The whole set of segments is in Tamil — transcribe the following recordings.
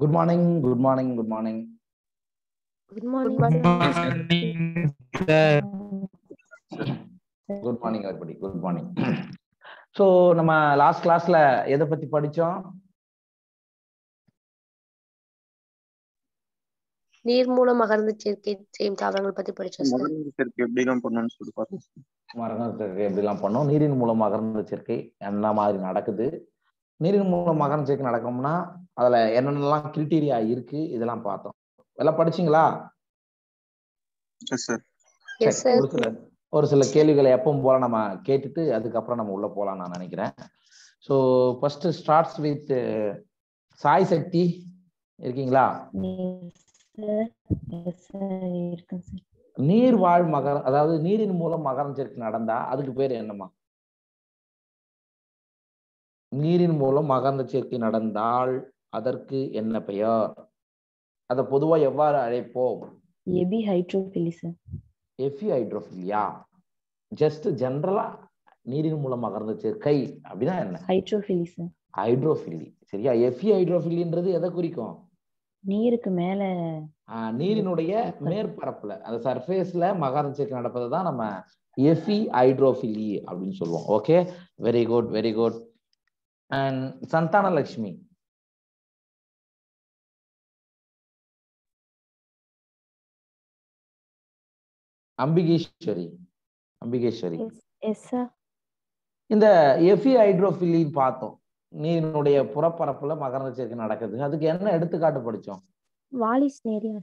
Good morning good morning good morning good morning good morning everybody. Good morning so நம்ம லாஸ்ட் கிளாஸ்ல எதை பத்தி படிச்சோம்? நீர் மூலம் மகரந்த சேர்க்கை செய்யும் தாவரங்கள் பத்தி படிச்சோம் மகரந்த சேர்க்கை எப்படிலாம் பண்ணணும்னு சொல்லி பார்த்தோம் மகரந்த சேர்க்கை எப்படிலாம் பண்ணோம்? நீரின் மூலம் மகரந்த சேர்க்கை என்ன மாதிரி நடக்குது? நீரின் மூலம் மகரந்த சேர்க்கை நடக்கும்னா அதுல என்னென்னலாம் கிரிட்டீரியா இருக்கு இதெல்லாம் பார்த்தோம். எல்லாம் படிச்சீங்களா? எஸ் சார் எஸ் சார் ஒரு சில ஒரு சில கேள்விகளை எப்பவும் போல நம்ம கேட்டுட்டு அதுக்கப்புறம் நம்ம உள்ள போலாம் நான் நினைக்கிறேன். So first starts with Sai Sakthi. இருக்கீங்களா? நீர் வாழ் மகர அதாவது நீரின் மூலம் மகரம் சேர்க்கை நடந்தா அதுக்கு பேர் என்னம்மா? நீரின் மூலம் மகரந்த சேர்க்கை நடந்தால் அதற்கு என்ன பெயர்? அதை பொதுவா எவ்வாறு அழைப்போம்? Epihydrophily sir epihydrophilia just ஜென்ரலா நீரின் மூலம் மகரந்த சேர்க்கை அப்படின்னா என்ன? ஹைட்ரோஃபிலி சார் ஹைட்ரோஃபிலி சரியா? எஃபி ஹைட்ரோஃபிலின்றது எதை குறிக்கும்? நீருக்கு மேல நீரினுடைய மேற்பரப்புல. அந்த சர்ஃபேஸ்ல மகரந்த சேர்க்கை நடப்பதை தான் நம்ம எஃபி ஹைட்ரோஃபிலி அப்படின்னு சொல்லுவோம். Okay very good very good and Santhana Lakshmi Ambikeswari. Ambikeswari இந்த எஃபி ஹைட்ரோஃபிலின்னு பார்த்தோம். நீரினுடைய புறப்பரப்புல மகரந்த சேர்க்கை நடக்குது. அதுக்கு என்ன எடுத்துக்காட்டு படிச்சோம்? Vallisneria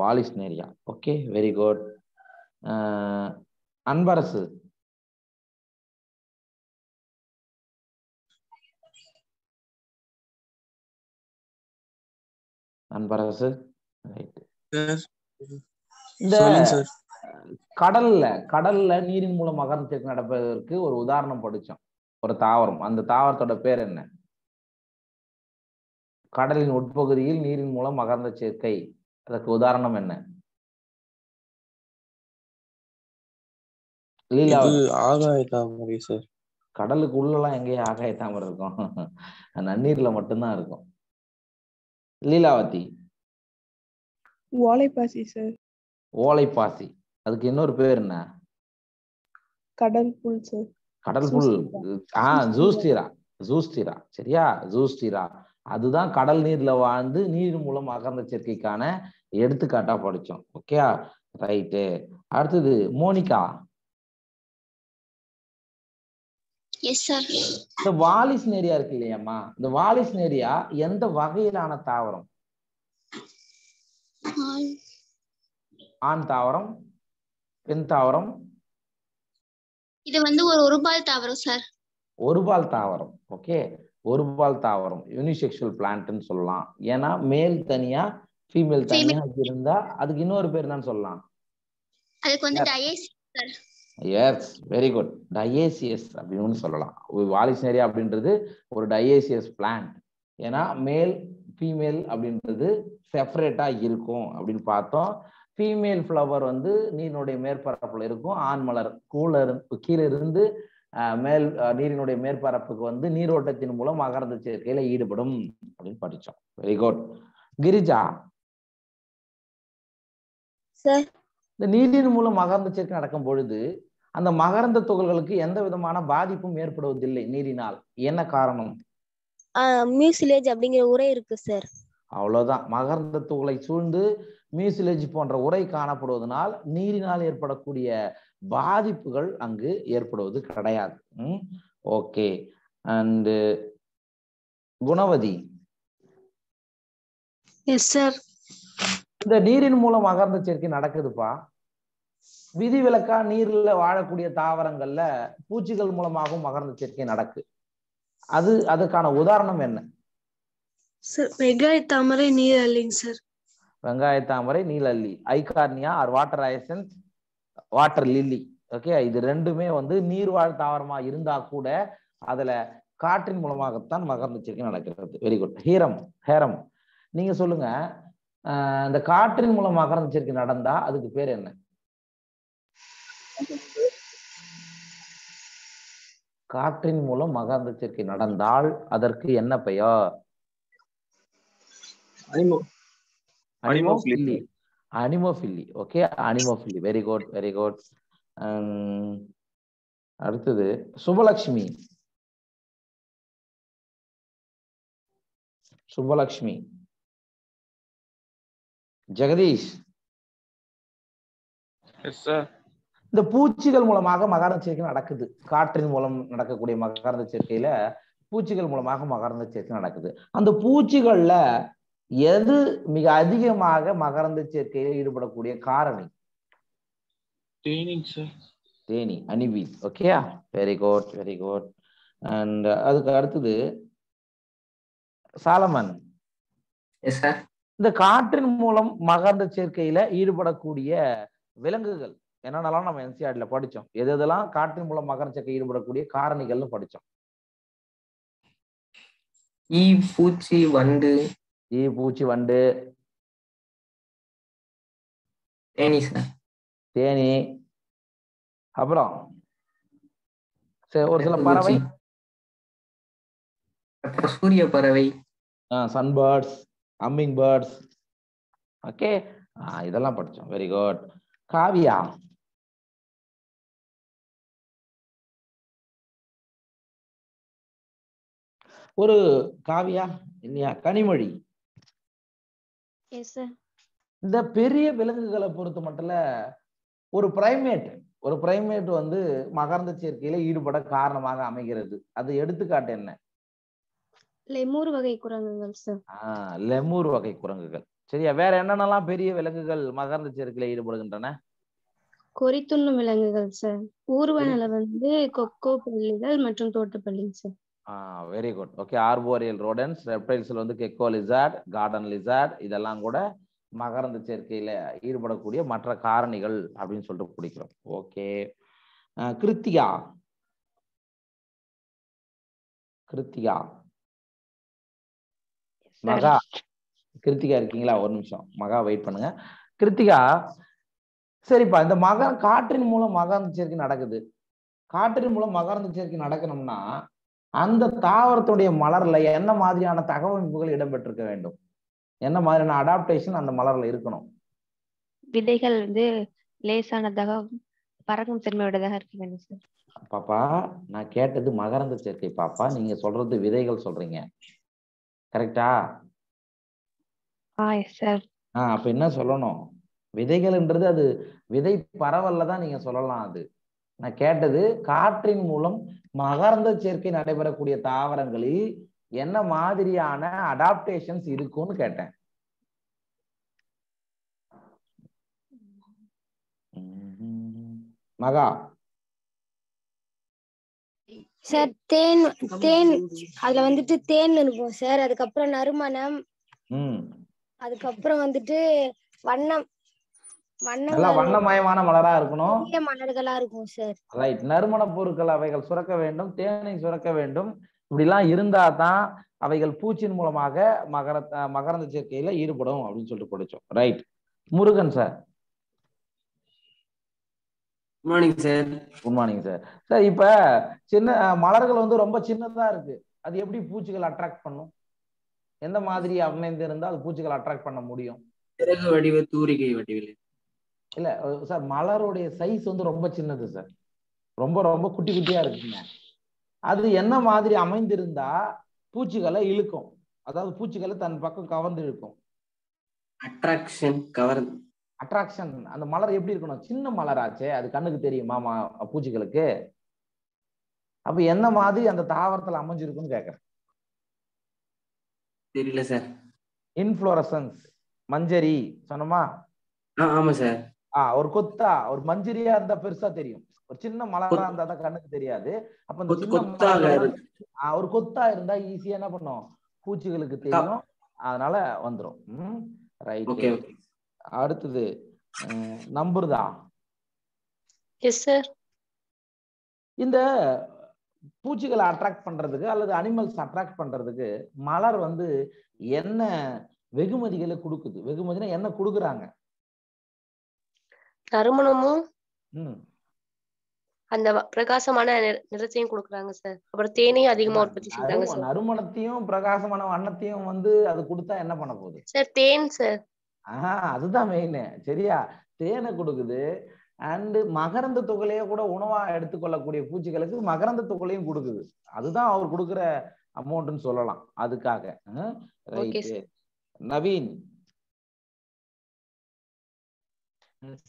Vallisneria okay very good Anbarasu Anbarasu right இந்த கடல்ல கடல்ல நீரின் மூலம் சேர்க்கை நடப்பதற்கு ஒரு உதாரணம் படிச்சோம். ஒரு தாவரம். அந்த தாவரத்தோட பேர் என்ன? கடலின் உட்பகுதியில் நீரின் மூலம் மகரந்த சேர்க்கை. அதற்கு உதாரணம் என்ன? கடலுக்கு உள்ளலாம் எங்கேயும் ஆகாய தாமரை இருக்கும். நன்னீர்ல மட்டும்தான் இருக்கும். லீலாவதி. ஓலைப்பாசி சார் ஓலைப்பாசி. அதுக்கு இன்னொரு பேர் என்ன? கடல் புல் சார் கடல் புல் ஆ ஜூஸ்டீரா ஜூஸ்டீரா சரியா? ஜூஸ்டீரா அதுதான் கடல் நீர்ல வாழ்ந்து நீர் மூலம் அகர்ந்த சேர்க்கைக்கான எடுத்துக்காட்டா படிச்சோம் ஓகே ரைட்டு. அடுத்தது மோனிகா. இந்த வாலிஸ் நேரியா இருக்கு இல்லையாம்மா? இந்த வாலிஸ் நேரியா எந்த வகையிலான தாவரம்? ஆண். தாவரம் பெண் தாவரம்? இது வந்து ஒரு ஒருபால் தாவரம் சார் ஒருபால் தாவரம். ஓகே. ஒருபால் தாவரம். யூனிசெக்சுவல் பிளான்ட்னு சொல்லலாம். ஏன்னா மேல் தனியா ஃபீமேல் தனியா இருந்தா அதுக்கு இன்னொரு பேர் என்னன்னு சொல்லலாம். அதுக்கு வந்து எஸ் வெரி குட் டயேசியஸ் அப்படின்னு சொல்லலாம். வாலிசினரியா அப்படின்றது ஒரு டயேசியஸ் பிளான்ட் ஏன்னா மேல் ஃபீமேல் அப்படின்றது செப்பரேட்டா இருக்கும் அப்படின்னு பார்த்தோம். ஃபீமேல் ஃப்ளவர் வந்து நீரினுடைய மேற்பரப்புல இருக்கும். ஆண் மலர் கூல கீழே இருந்து மேல் நீரினுடைய மேற்பரப்புக்கு வந்து நீரோட்டத்தின் மூலம் மகரந்த சேர்க்கையில ஈடுபடும் அப்படின்னு படிச்சோம். Very good Girija. சார் இந்த நீரின் மூலம் மகரந்த சேர்க்கை நடக்கும் பொழுது அந்த மகரந்த துகள்களுக்கு எந்த விதமான பாதிப்பும் ஏற்படுவதில்லை நீரினால். என்ன காரணம்? மியூசிலேஜ் அப்படிங்கிற உரை இருக்கு சார் அவ்வளவுதான். மகரந்த துகளை சூழ்ந்து மியூசிலேஜ் போன்ற உரை காணப்படுவதனால் நீரினால் ஏற்படக்கூடிய பாதிப்புகள் அங்கு ஏற்படுவது கிடையாது. Okay. And Gunavathi. Yes sir இந்த நீரின் மூலம் மகரந்த சேர்க்கை நடக்குதுப்பா. விதிவிலக்கா நீர்ல வாழக்கூடிய தாவரங்கள்ல பூச்சிகள் மூலமாகவும் மகரந்த சேர்க்கை நடக்கு. அது அதுக்கான உதாரணம் என்ன? சார் வெங்காய தாமரை நீர் அல்லைங்க சார். வெங்காய தாமரை நீலல்லி Eichhornia or water hyacinths water lily. Okay இது ரெண்டுமே வந்து நீர்வாழ் தாவரமா இருந்தா கூட அதுல காற்றின் மூலமாகத்தான் மகரந்த சேர்க்கை நடக்கிறது. வெரி குட் ஹீரம் ஹேரம். நீங்க சொல்லுங்க இந்த காற்றின் மூலம் மகரந்த சேர்க்கை நடந்தா அதுக்கு பேர் என்ன? காற்றின் மூலம் மகரந்த சேர்க்கை நடந்தால் அதற்கு என்ன பெயர்? Anemo. Anemophily anemophily. Okay anemophily. Very good very good அடுத்தது சுபலக்ஷ்மி சுபலக்ஷ்மி ஜெகதீஷ். எஸ் சார் இந்த பூச்சிகள் மூலமாக மகரந்த சேர்க்கை நடக்குது. காற்றின் மூலம் நடக்கக்கூடிய மகரந்த சேர்க்கையில பூச்சிகள் மூலமாக மகரந்த சேர்க்கை நடக்குது. அந்த பூச்சிகள்ல எது மிக அதிகமாக மகரந்த சேர்க்கையில் ஈடுபடக்கூடிய காரணி? தேனி அனிவி ஓகேயா very good very good and அதுக்கு அடுத்தது சாலமன். எஸ் சார் இந்த காற்றின் மூலம் மகரந்த சேர்க்கையில ஈடுபடக்கூடிய விலங்குகள். என்னென்னலாம் நம்ம என்சிஆர்ல படிச்சோம். எது எதெல்லாம் காற்றின் மூலம் மகரந்த சேர்க்கை ஈடுபடக்கூடிய காரணிகள்னு படிச்சோம். ஈ பூச்சி வண்டு. ஈ பூச்சி வண்டு. தேனி சார். தேனி. அப்புறம் சரி ஒரு சில பறவை. சூரிய பறவை. சன்பேர்ட்ஸ் அம்மிங் பேர்ட்ஸ் ஓகே இதெல்லாம் படிச்சோம். Very good Kavya. ஒரு காவியா இல்லையா கனிமொழி. இந்த பெரிய விலங்குகளை பொறுத்த மட்டும் ஒரு பிரைமேட் ஒரு பிரைமேட் வந்து மகரந்த சேர்க்கையில ஈடுபட காரணமாக அமைகிறது. அது எடுத்துக்காட்டு என்ன? லெமூர் வகை குரங்குகள் சார் லெமூர் வகை குரங்குகள். சரியா? வேற என்னென்னலாம் பெரிய விலங்குகள் மகரந்த சேர்க்கையில ஈடுபடுகின்றன? கொறித்துண்ணும் விலங்குகள் சார் ஊர்வனல வந்து கொக்கோ பள்ளிகள் மற்றும் தோட்டப்பள்ளிங்க sir very good okay arboreal rodents ரெப்டைல்ஸ்ல வந்து கெக்கோ லிசார்ட் கார்டன் லிசார்ட் இதெல்லாம் கூட மகரந்த சேர்க்கையில ஈடுபடக்கூடிய மற்ற காரணிகள் அப்படின்னு சொல்லிட்டு பிடிக்கிறோம் ஓகே கிருத்திகா. கிருத்திகா. மகா. கிருத்திகா இருக்கீங்களா? ஒரு நிமிஷம். மகா வெயிட் பண்ணுங்க. கிருத்திகா சரிப்பா இந்த மகர காற்றின் மூலம் மகரந்த சேர்க்கை நடக்குது. காற்றின் மூலம் மகரந்த சேர்க்கை நடக்கணும்னா அந்த தாவரத்துடைய மலர்ல என்ன மாதிரியான தகவமைப்புகள் இடம்பெற்றிருக்க வேண்டும்? என்ன மாதிரியான அடாப்டேஷன் அந்த மலர்ல இருக்கணும்? விதைகள் வந்து லேசானதாக பறக்கும் தன்மையுடையதாக இருக்க வேண்டும் சார் பாப்பா நான் கேட்டது மகரந்த சேர்க்கை பாப்பா. நீங்க சொல்றது விதைகள் சொல்றீங்க. கரெக்டா? ஆஹ் அப்ப என்ன சொல்லணும்? விதைகள்ன்றது அது விதை பரவல்ல தான் நீங்க சொல்லலாம் அது. நான் கேட்டது காற்றின் மூலம் மகரந்த சேர்க்கை நடைபெறக்கூடிய தாவரங்களில் என்ன மாதிரியான அடாப்டேஷன்ஸ் இருக்கும்னு கேட்டேன். மகா. சார் தேன் தேன் அதுல வந்துட்டு தேன் இருக்கும் சார். அதுக்கப்புறம் நறுமணம். ம். அதுக்கப்புறம் வந்துட்டு வண்ணம். நல்லா வண்ணம் வண்ணமயமான மலரா இருக்கணும். பெரிய மலர்களா இருக்கும் சார். ரைட் நறுமண பொருட்கள் அவைகள் சுரக்க வேண்டும் தேனை சுரக்க வேண்டும். இப்படிலாம் இருந்தா தான் அவைகள் பூச்சின் மூலமாக மகர மகரந்த சேர்க்கையில ஈடுபடும் அப்படின்னு சொல்லிட்டு படிச்சோம். Right Murugan sir. Morning sir good morning sir sir இப்ப சின்ன மலர்கள் வந்து ரொம்ப சின்னதா இருக்கு. அது எப்படி பூச்சிகள் அட்ராக்ட் பண்ணும்? எந்த மாதிரி அமைந்து இருந்தா அது பூச்சிகள் அட்ராக்ட் பண்ண முடியும்? சிறகு வடிவ தூரிகை வடிவில். இல்ல சார் மலருடைய சைஸ் வந்து ரொம்ப சின்னது சார் ரொம்ப ரொம்ப குட்டி குட்டியா இருக்குங்க. அது என்ன மாதிரி அமைந்திருந்தா பூச்சிகளை இழுக்கும்? அதாவது பூச்சிகளை தன் பக்கம் கவர்ந்து இழுக்கும். அட்ராக்ஷன் கவர் அட்ராக்ஷன் அந்த மலர் எப்படி இருக்கணும்? சின்ன மலராச்சே அது கண்ணுக்கு தெரியுமா ம- பூச்சிகளுக்கு அப்ப என்ன மாதிரி அந்த தாவரத்துல அமைஞ்சிருக்குன்னு கேக்குறேன். தெரியல சார். இன்ஃப்ளோரசன்ஸ் மஞ்சரி சொன்னோமா? ஆமா சார். ஆ ஒரு கொத்தா ஒரு மஞ்சரியா இருந்தா பெருசா தெரியும். ஒரு சின்ன மலரா இருந்தா தான் கண்ணுக்கு தெரியாது. அப்ப இந்த கொத்து- ஒரு கொத்தா இருந்தா ஈஸியா என்ன பண்ணும்? பூச்சிகளுக்கு தெரியும். அதனால வந்துரும். ரைட் அடுத்தது நம்புறதா? எஸ் சார் இந்த பூச்சிகளை அட்ராக்ட் பண்றதுக்கு அல்லது அனிமல்ஸ் அட்ராக்ட் பண்றதுக்கு மலர் வந்து என்ன வெகுமதிகளை கொடுக்குது? வெகுமதினா என்ன கொடுக்குறாங்க? நறுமணமும் அந்த பிரகாசமான நிற- நிறத்தையும் கொடுக்குறாங்க சார் அப்புறம் தேனையும் அதிகமா உற்பத்தி சார் நறுமணத்தையும் பிரகாசமான வண்ணத்தையும் வந்து அது கொடுத்தா என்ன பண்ண போகுது? சார் தேன் சார் ஆஹா அதுதான் மெயின் சரியா? தேனை கொடுக்குது. அண்டு மகரந்த துகளையே கூட உணவா எடுத்துக்கொள்ளக்கூடிய பூச்சிகளுக்கு மகரந்த துகளையும் கொடுக்குது. அதுதான் அவர் கொடுக்குற அமௌண்ட்னு சொல்லலாம். அதுக்காக. நவீன்.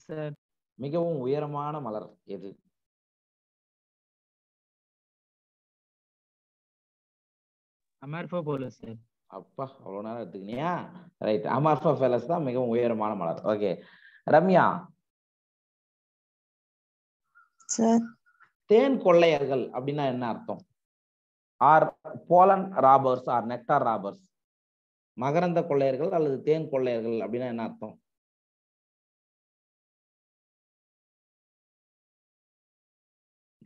சார் மிகவும் உயரமான மலர் எது? அமார்ஃபா போல சார் அப்பா அவ்வளவு நேரம் எடுத்துக்கினியா? ரைட் அமார்ஃபா ஃபேலஸ் தான் மிகவும் உயரமான மலர். ஓகே ரம்யா. தேன் கொள்ளையர்கள் அப்படின்னா என்ன அர்த்தம்? Or pollen robbers or nectar robbers மகரந்த கொள்ளையர்கள் அல்லது தேன் கொள்ளையர்கள் அப்படின்னா என்ன அர்த்தம்?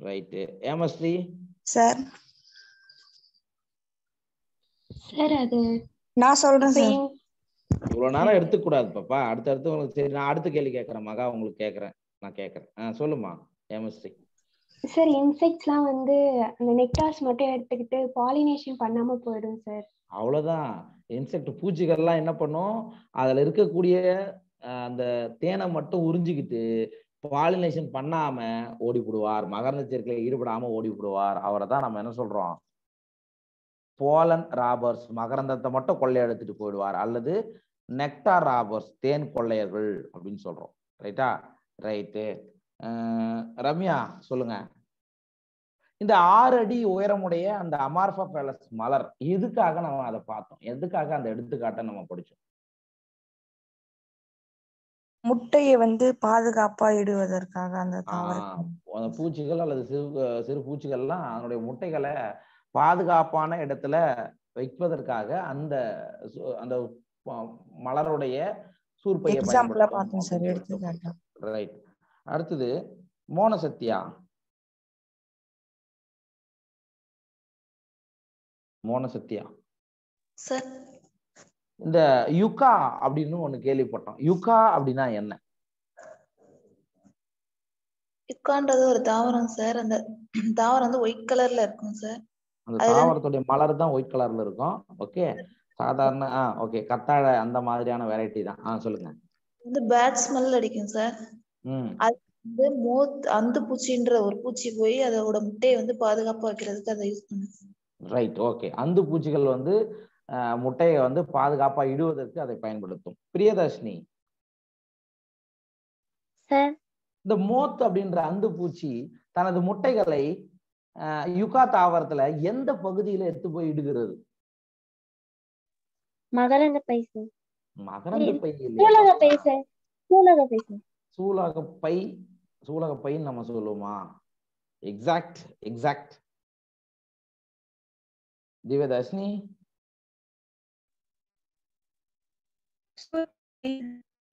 ரைட்டு ஏமஸ்ரீ சார் சார் அது நான் சொல்றேன் சார். இவ்வளவு நேரம் எடுத்துக்கூடாது பாப்பா. அடுத்து அடுத்து உங்களுக்கு சரி நான் அடுத்த கேள்வி கேட்கறேன் மகா. உங்களுக்கு கேட்கறேன். நான் கேட்கறேன். ஆ சொல்லுமா ஏமஸ்ரீ சார் இன்செக்ட்ஸ்லாம் வந்து அந்த நெக்டார்ஸ் மட்டும் எடுத்துக்கிட்டு பாலினேஷன் பண்ணாம போயிடும் சார். அவ்வளவுதான். இன்செக்ட் பூச்சிகள்லாம் என்ன பண்ணும்? அதுல இருக்கக்கூடிய அந்த தேனை மட்டும் உறிஞ்சிக்கிட்டு பாலினேஷன் பண்ணாம ஓடி விடுவார் மகரந்த சேர்க்கையில ஈடுபடாம ஓடி விடுவார் அவரை தான் நம்ம என்ன சொல்றோம்? போலன் ராபர்ஸ் மகரந்தத்தை மட்டும் கொள்ளையடித்துட்டு போயிடுவார். அல்லது நெக்டார் ராபர்ஸ் தேன் கொள்ளையர்கள் அப்படின்னு சொல்றோம். ரைட்டா ரைட்டு ரம்யா சொல்லுங்க. இந்த ஆறு அடி உயரமுடைய அந்த அமார்பா பேலஸ் மலர் எதுக்காக நம்ம அதை பார்த்தோம்? எதுக்காக அந்த எடுத்துக்காட்டை நம்ம படிச்சோம்? முட்டையை வந்து பாதுகாப்பா இடுவதற்காக அந்த பூச்சிகள் அல்லது சிறு சிறு பூச்சிகள்லாம் அதனுடைய முட்டைகளை பாதுகாப்பான இடத்துல வைப்பதற்காக அந்த அந்த மலருடைய சூர்பையை ரைட் அடுத்தது மோனசத்யா சார். இந்த யுகா அப்படின்னு ஒண்ணு கேள்விப்பட்டோம். யுகா அப்படின்னா என்ன? இக்கான்றது ஒரு தாவரம் சார். அந்த தாவரம் வந்து ஒயிட் கலர்ல இருக்கும் சார். அந்த தாவரத்துடைய மலர் தான் ஒயிட் கலர்ல இருக்கும். ஓகே சாதாரண ஆ ஓகே கத்தாழை அந்த மாதிரியான வெரைட்டி தான். ஆ சொல்லுங்க. வந்து பேட் ஸ்மெல் அடிக்கும் சார் ம். அது வந்து மோத் அந்த பூச்சின்ற ஒரு பூச்சி போய் அதோட முட்டையை வந்து பாதுகாப்பா வைக்கிறதுக்கு அதை யூஸ் பண்ணுது ரைட் ஓகே அந்து பூச்சிகள் வந்து முட்டையை வந்து பாதுகாப்பா இடுவதற்கு அதை பயன்படுத்தும். பிரியதர்ஷினி. சார் இந்த மோத் அப்படின்ற அந்து பூச்சி தனது முட்டைகளை யுகா தாவரத்துல எந்த பகுதியில எடுத்து போய் இடுகிறது? மகரந்த பை மகரந்த பை சூலக பை சூலக பை சார் சூலக பை சூலக பைன்னு நம்ம சொல்லுவோமா? Exact exact Divyadharshini?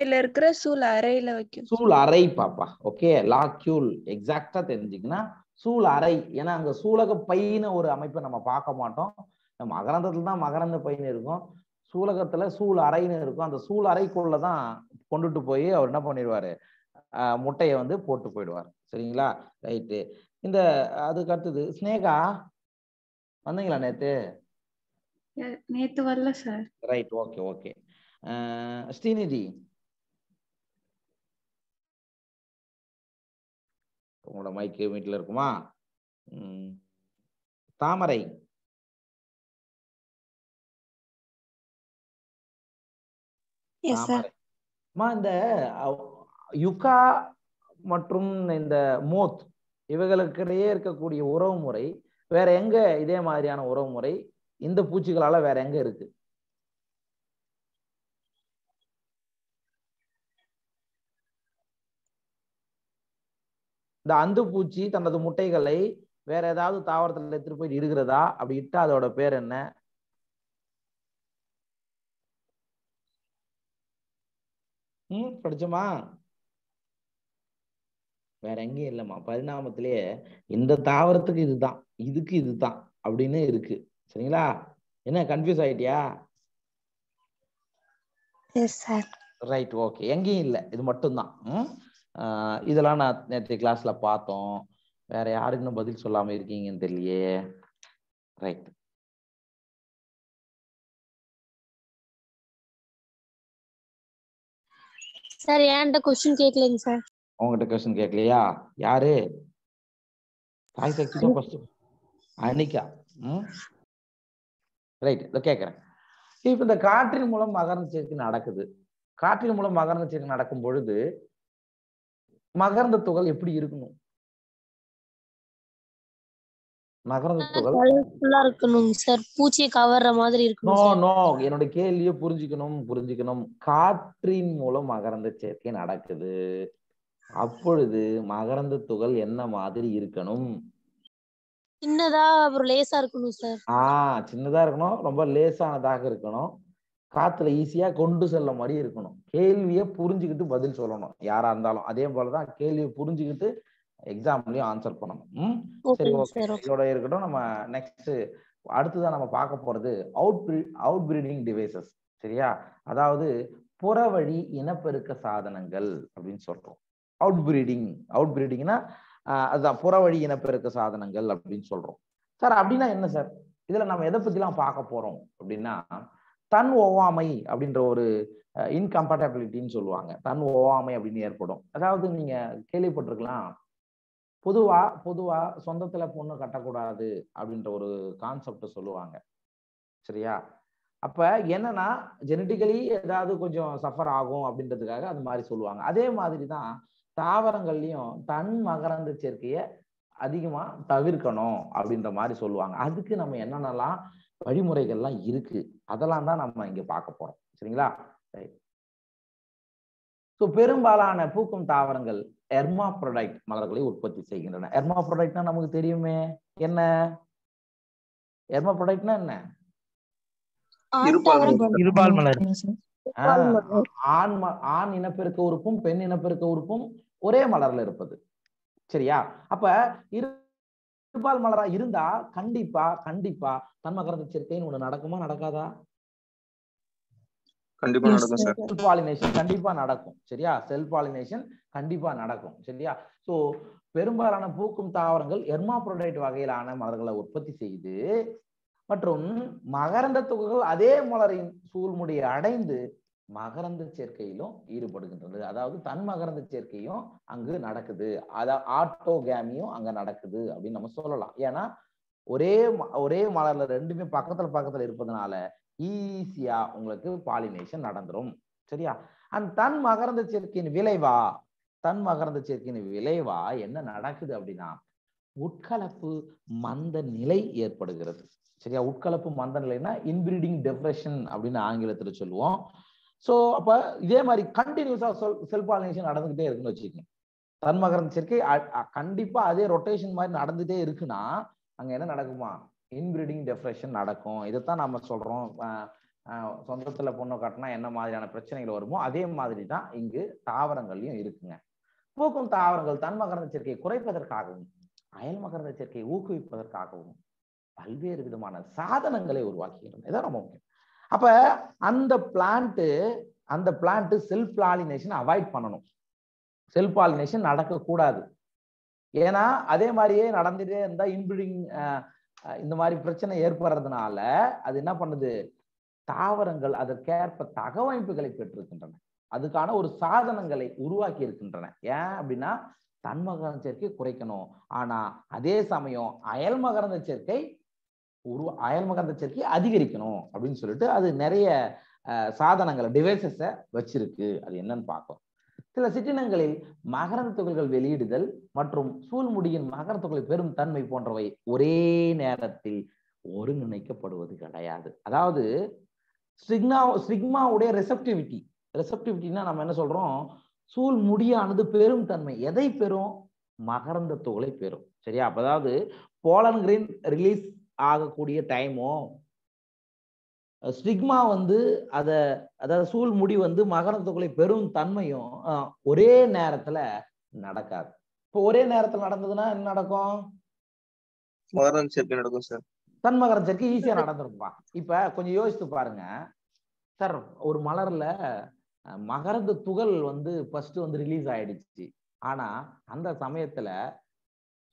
இதுல இருக்கிற சூழ் அறையில வைக்கும். சூள் அறை பாப்பா. ஓகே லாக்யூல் எக்ஸாக்டா தெரிஞ்சுக்கினா சூள் அறை. ஏன்னா அங்க சூலக பைன்னு ஒரு அமைப்பை நம்ம பார்க்க மாட்டோம். நம்ம மகரந்தத்துல தான் மகரந்த பைன்னு இருக்கும். சூலகத்துல சூள் அறைன்னு இருக்கும். அந்த சூள் அறைக்குள்ளதான் கொண்டுட்டு போய் அவர் என்ன பண்ணிடுவாரு? ஆஹ் முட்டையை வந்து போட்டு போயிடுவார். சரிங்களா? ரைட்டு இந்த அதுக்கு அடுத்தது ஸ்னேகா வந்தீங்களா நேத்து? நேத்து வரல sir. Right okay okay Srinidhi உங்களோட மைக்கு வீட்டில் இருக்குமா. தாமரை. அம்மா இந்த யுகா மற்றும் இந்த மோத் இவைகளுக்கிடையே இருக்கக்கூடிய உறவு முறை வேற எங்க இதே மாதிரியான உறவு முறை இந்த பூச்சிகளால வேற எங்க இருக்கு? இந்த அந்து பூச்சி தனது முட்டைகளை வேற ஏதாவது தாவரத்துல எடுத்துட்டு போய் இடுகிறதா அப்படி இட்டா அதோட பேர் என்ன? ம் படிச்சோமா? வேற எங்கேயும் இல்லைம்மா. பரிணாமத்திலேயே இந்த தாவரத்துக்கு இதுதான் இதுக்கு இதுதான் அப்படின்னு இருக்கு. சரிங்களா? என்ன கன்ஃபியூஸ் ஆயிட்டியா? ரைட் ஓகே எங்கேயும் இல்லை. இது மட்டும்தான். இதெல்லாம் நான் நேற்று கிளாஸ்ல பார்த்தோம். வேற யாரு இன்னும் பதில் சொல்லாம இருக்கீங்கன்னு தெரியலையே. ரைட் சார் என்கிட்ட கொஸ்டின் கேட்கலைங்க சார் உங்ககிட்ட கொஸ்டின் கேட்கலையா யாரு? தாய் சக்தி ஃபர்ஸ்ட் அனிகா. ரைட் இதை கேட்குறேன் இப்போ இந்த காற்றின் மூலம் மகரந்த சேர்க்கை நடக்குது. காற்றின் மூலம் மகரந்த சேர்க்கை நடக்கும் பொழுது மகரந்த துகள் எப்படி இருக்கணும்? மகரந்த துகள்? இருக்கணும் சார் பூச்சியை கவர்ற மாதிரி நோ இருக்கணும் சார் நோ என்னோட கேள்வியை புரிஞ்சுக்கணும் புரிஞ்சுக்கணும். காற்றின் மூலம் மகரந்த சேர்க்கை நடக்குது. அப்பொழுது மகரந்த துகள் என்ன மாதிரி இருக்கணும்? சின்னதா அப்புறம் லேசா இருக்கணும் சார் ஆஹ் சின்னதா இருக்கணும் ரொம்ப லேசானதாக இருக்கணும். காத்துல ஈஸியா கொண்டு செல்ல மாதிரி இருக்கணும். கேள்வியை புரிஞ்சுக்கிட்டு பதில் சொல்லணும். யாரா இருந்தாலும் அதே போலதான் கேள்வியை புரிஞ்சுக்கிட்டு எக்ஸாம்லயும் ஆன்சர் பண்ணணும். சரி ஓகே. இதோட இருக்கட்டும் நம்ம நெக்ஸ்ட் அடுத்ததான் நம்ம பார்க்க போறது அவுட் அவுட் பிரீடிங் டிவைசஸ் சரியா? அதாவது புறவழி இனப்பெருக்க சாதனங்கள் அப்படின்னு சொல்றோம். அவுட் பிரீடிங் அவுட் பிரீடிங்னா அதுதான் புறவழி இனப்பெருக்க சாதனங்கள் அப்படின்னு சொல்றோம். சார் அப்படின்னா என்ன சார்? இதுல நம்ம எதை பத்திலாம் பார்க்க போறோம் அப்படின்னா தன் ஒவ்வாமை அப்படின்ற ஒரு இன்கம்பேட்டபிலிட்டின்னு சொல்லுவாங்க. தன் ஒவ்வாமை அப்படின்னு ஏற்படும். அதாவது நீங்க கேள்விப்பட்டிருக்கலாம். பொதுவா பொதுவா சொந்தத்துல பொண்ணு கட்டக்கூடாது அப்படின்ற ஒரு கான்செப்ட் சொல்லுவாங்க. சரியா? அப்ப என்னன்னா ஜெனட்டிக்கலி ஏதாவது கொஞ்சம் சஃபர் ஆகும் அப்படின்றதுக்காக அது மாதிரி சொல்லுவாங்க. அதே மாதிரி தான் தாவரங்கள்லயும் தன் மகரந்த சேர்க்கையை அதிகமா தவிர்க்கணும் அப்படின்ற மாதிரி சொல்லுவாங்க. அதுக்கு நம்ம என்னென்னலாம் வழிமுறைகள்லாம் இருக்கு. அதெல்லாம் தான் நம்ம இங்க பார்க்க போறோம். சரிங்களா? ரைட் ஸோ பெரும்பாலான பூக்கும் தாவரங்கள் எர்மாப்ரோடைட் மலர்களை உற்பத்தி செய்கின்றன. எர்மாப்ரோடைட்னா நமக்கு தெரியுமே. என்ன? எர்மாப்ரோடைட்னா என்ன? இருபால் மலர். ஆண் ஆண் இனப்பெருக்க உறுப்பும் பெண் இனப்பெருக்க உறுப்பும் ஒரே மலர்ல இருப்பது. சரியா? அப்ப இரு இருபால் மலரா இருந்தா கண்டிப்பா கண்டிப்பா தன்மகரந்த சேர்க்கைன்னு ஒண்ணு நடக்குமா நடக்காதா? கண்டிப்பா நடக்கும் சார் செல் பாலினேஷன் கண்டிப்பா நடக்கும் சரியா? செல் பாலினேஷன் கண்டிப்பா நடக்கும் சரியா? சோ பெரும்பாலான பூக்கும் தாவரங்கள் எர்மாப்ரோடைட் வகையிலான மலர்களை உற்பத்தி செய்து மற்றும் மகரந்த துகள்கள் அதே மலரின் சூழ்முடியை அடைந்து மகரந்த சேர்க்கையிலும் ஈடுபடுகின்றது. அதாவது தன் மகரந்த சேர்க்கையும் அங்கு நடக்குது. அத ஆட்டோகேமியும் அங்க நடக்குது அப்படின்னு நம்ம சொல்லலாம். ஏன்னா ஒரே ம- ஒரே மலர்ல ரெண்டுமே பக்கத்துல பக்கத்துல இருப்பதனால ஈஸியா உங்களுக்கு பாலினேஷன் நடந்துரும். சரியா? அந்த தன் மகரந்த சேர்க்கையின் விளைவா தன் மகரந்த சேர்க்கையின் விளைவா என்ன நடக்குது அப்படின்னா உட்கலப்பு மந்த நிலை ஏற்படுகிறது. சரியா? உட்கலப்பு மந்த நிலைன்னா இன்பிரீடிங் டெப்ரெஷன் அப்படின்னு ஆங்கிலத்துல சொல்லுவோம். ஸோ அப்போ இதே மாதிரி கண்டினியூஸாக சொல் செல்ஃப் பாலினேஷன் நடந்துகிட்டே இருக்குன்னு வச்சுக்கோங்க. தன்மகரந்த சேர்க்கை அ- அதே ரொட்டேஷன் மாதிரி நடந்துகிட்டே இருக்குன்னா அங்கே என்ன நடக்குமா? இன்பிரீடிங் டெஃப்ரெஷன் நடக்கும். இதைத்தான் நம்ம சொல்கிறோம் சொந்தத்தில் பொண்ணை பொண்ணு காட்டினா என்ன மாதிரியான பிரச்சனைகள் வருமோ அதே மாதிரி தான் இங்கு தாவரங்கள்லையும் இருக்குங்க. பூக்கும் தாவரங்கள் தன்மகரந்த சேர்க்கையை குறைப்பதற்காகவும் அயல் மகரந்த சேர்க்கையை ஊக்குவிப்பதற்காகவும் பல்வேறு விதமான சாதனங்களை உருவாக்குகின்றன. இதான் ரொம்ப முக்கியம். அப்ப அந்த பிளான்ட் அந்த பிளான்ட் செல்ஃப் பாலினேஷன் அவாய்ட் பண்ணணும். செல்ஃப் பாலினேஷன் நடக்கக்கூடாது. ஏன்னா அதே மாதிரியே நடந்துட்டே இருந்தா இன்பிரிடிங் இந்த மாதிரி பிரச்சனை ஏற்படுறதுனால அது என்ன பண்ணுது? தாவரங்கள் அதற்கேற்ப தகவமைப்புகளை பெற்றிருக்கின்றன. அதுக்கான ஒரு சாதனங்களை உருவாக்கி இருக்கின்றன. ஏன் அப்படின்னா தன்மகரந்த சேர்க்கை குறைக்கணும். ஆனா அதே சமயம் அயல் மகரந்த சேர்க்கை உருவ அயல் மகரந்த சேர்க்கையை அதிகரிக்கணும் அப்படின்னு சொல்லிட்டு அது நிறைய சாதனங்களை டிவைசஸை வச்சிருக்கு. அது என்னன்னு பார்க்கும் சில சிற்றினங்களில் மகரந்த துகள்கள் வெளியிடுதல் மற்றும் சூழ்முடியின் மகரந்த துகளை பெரும் தன்மை போன்றவை ஒரே நேரத்தில் ஒருங்கிணைக்கப்படுவது கிடையாது. அதாவது ஸ்டிக்னா ஸ்டிக்மாவுடைய ரெசப்டிவிட்டி ரெசப்டிவிட்டினா நம்ம என்ன சொல்றோம்? சூழ் முடியானது பெரும் தன்மை. எதை பெறும்? மகரந்த துகளை பெறும். சரியா? அப்போ அதாவது போலன் கிரீன் ரிலீஸ் ஆகக்கூடிய டைமும் ஸ்டிக்மா வந்து அத அதாவது சூழ் முடி வந்து மகரந்த துகளை பெரும் தன்மையும் ஒரே நேரத்துல நடக்காது. இப்போ ஒரே நேரத்துல நடந்ததுன்னா என்ன நடக்கும்? மகரந்த சேர்க்கை நடக்கும் சார் தன்மகரந்த சேர்க்கை ஈஸியா நடந்துருப்பா இப்ப கொஞ்சம் யோசித்து பாருங்க. சார் ஒரு மலர்ல மகரந்த துகள் வந்து ஃபர்ஸ்ட் வந்து ரிலீஸ் ஆயிடுச்சு. ஆனா அந்த சமயத்துல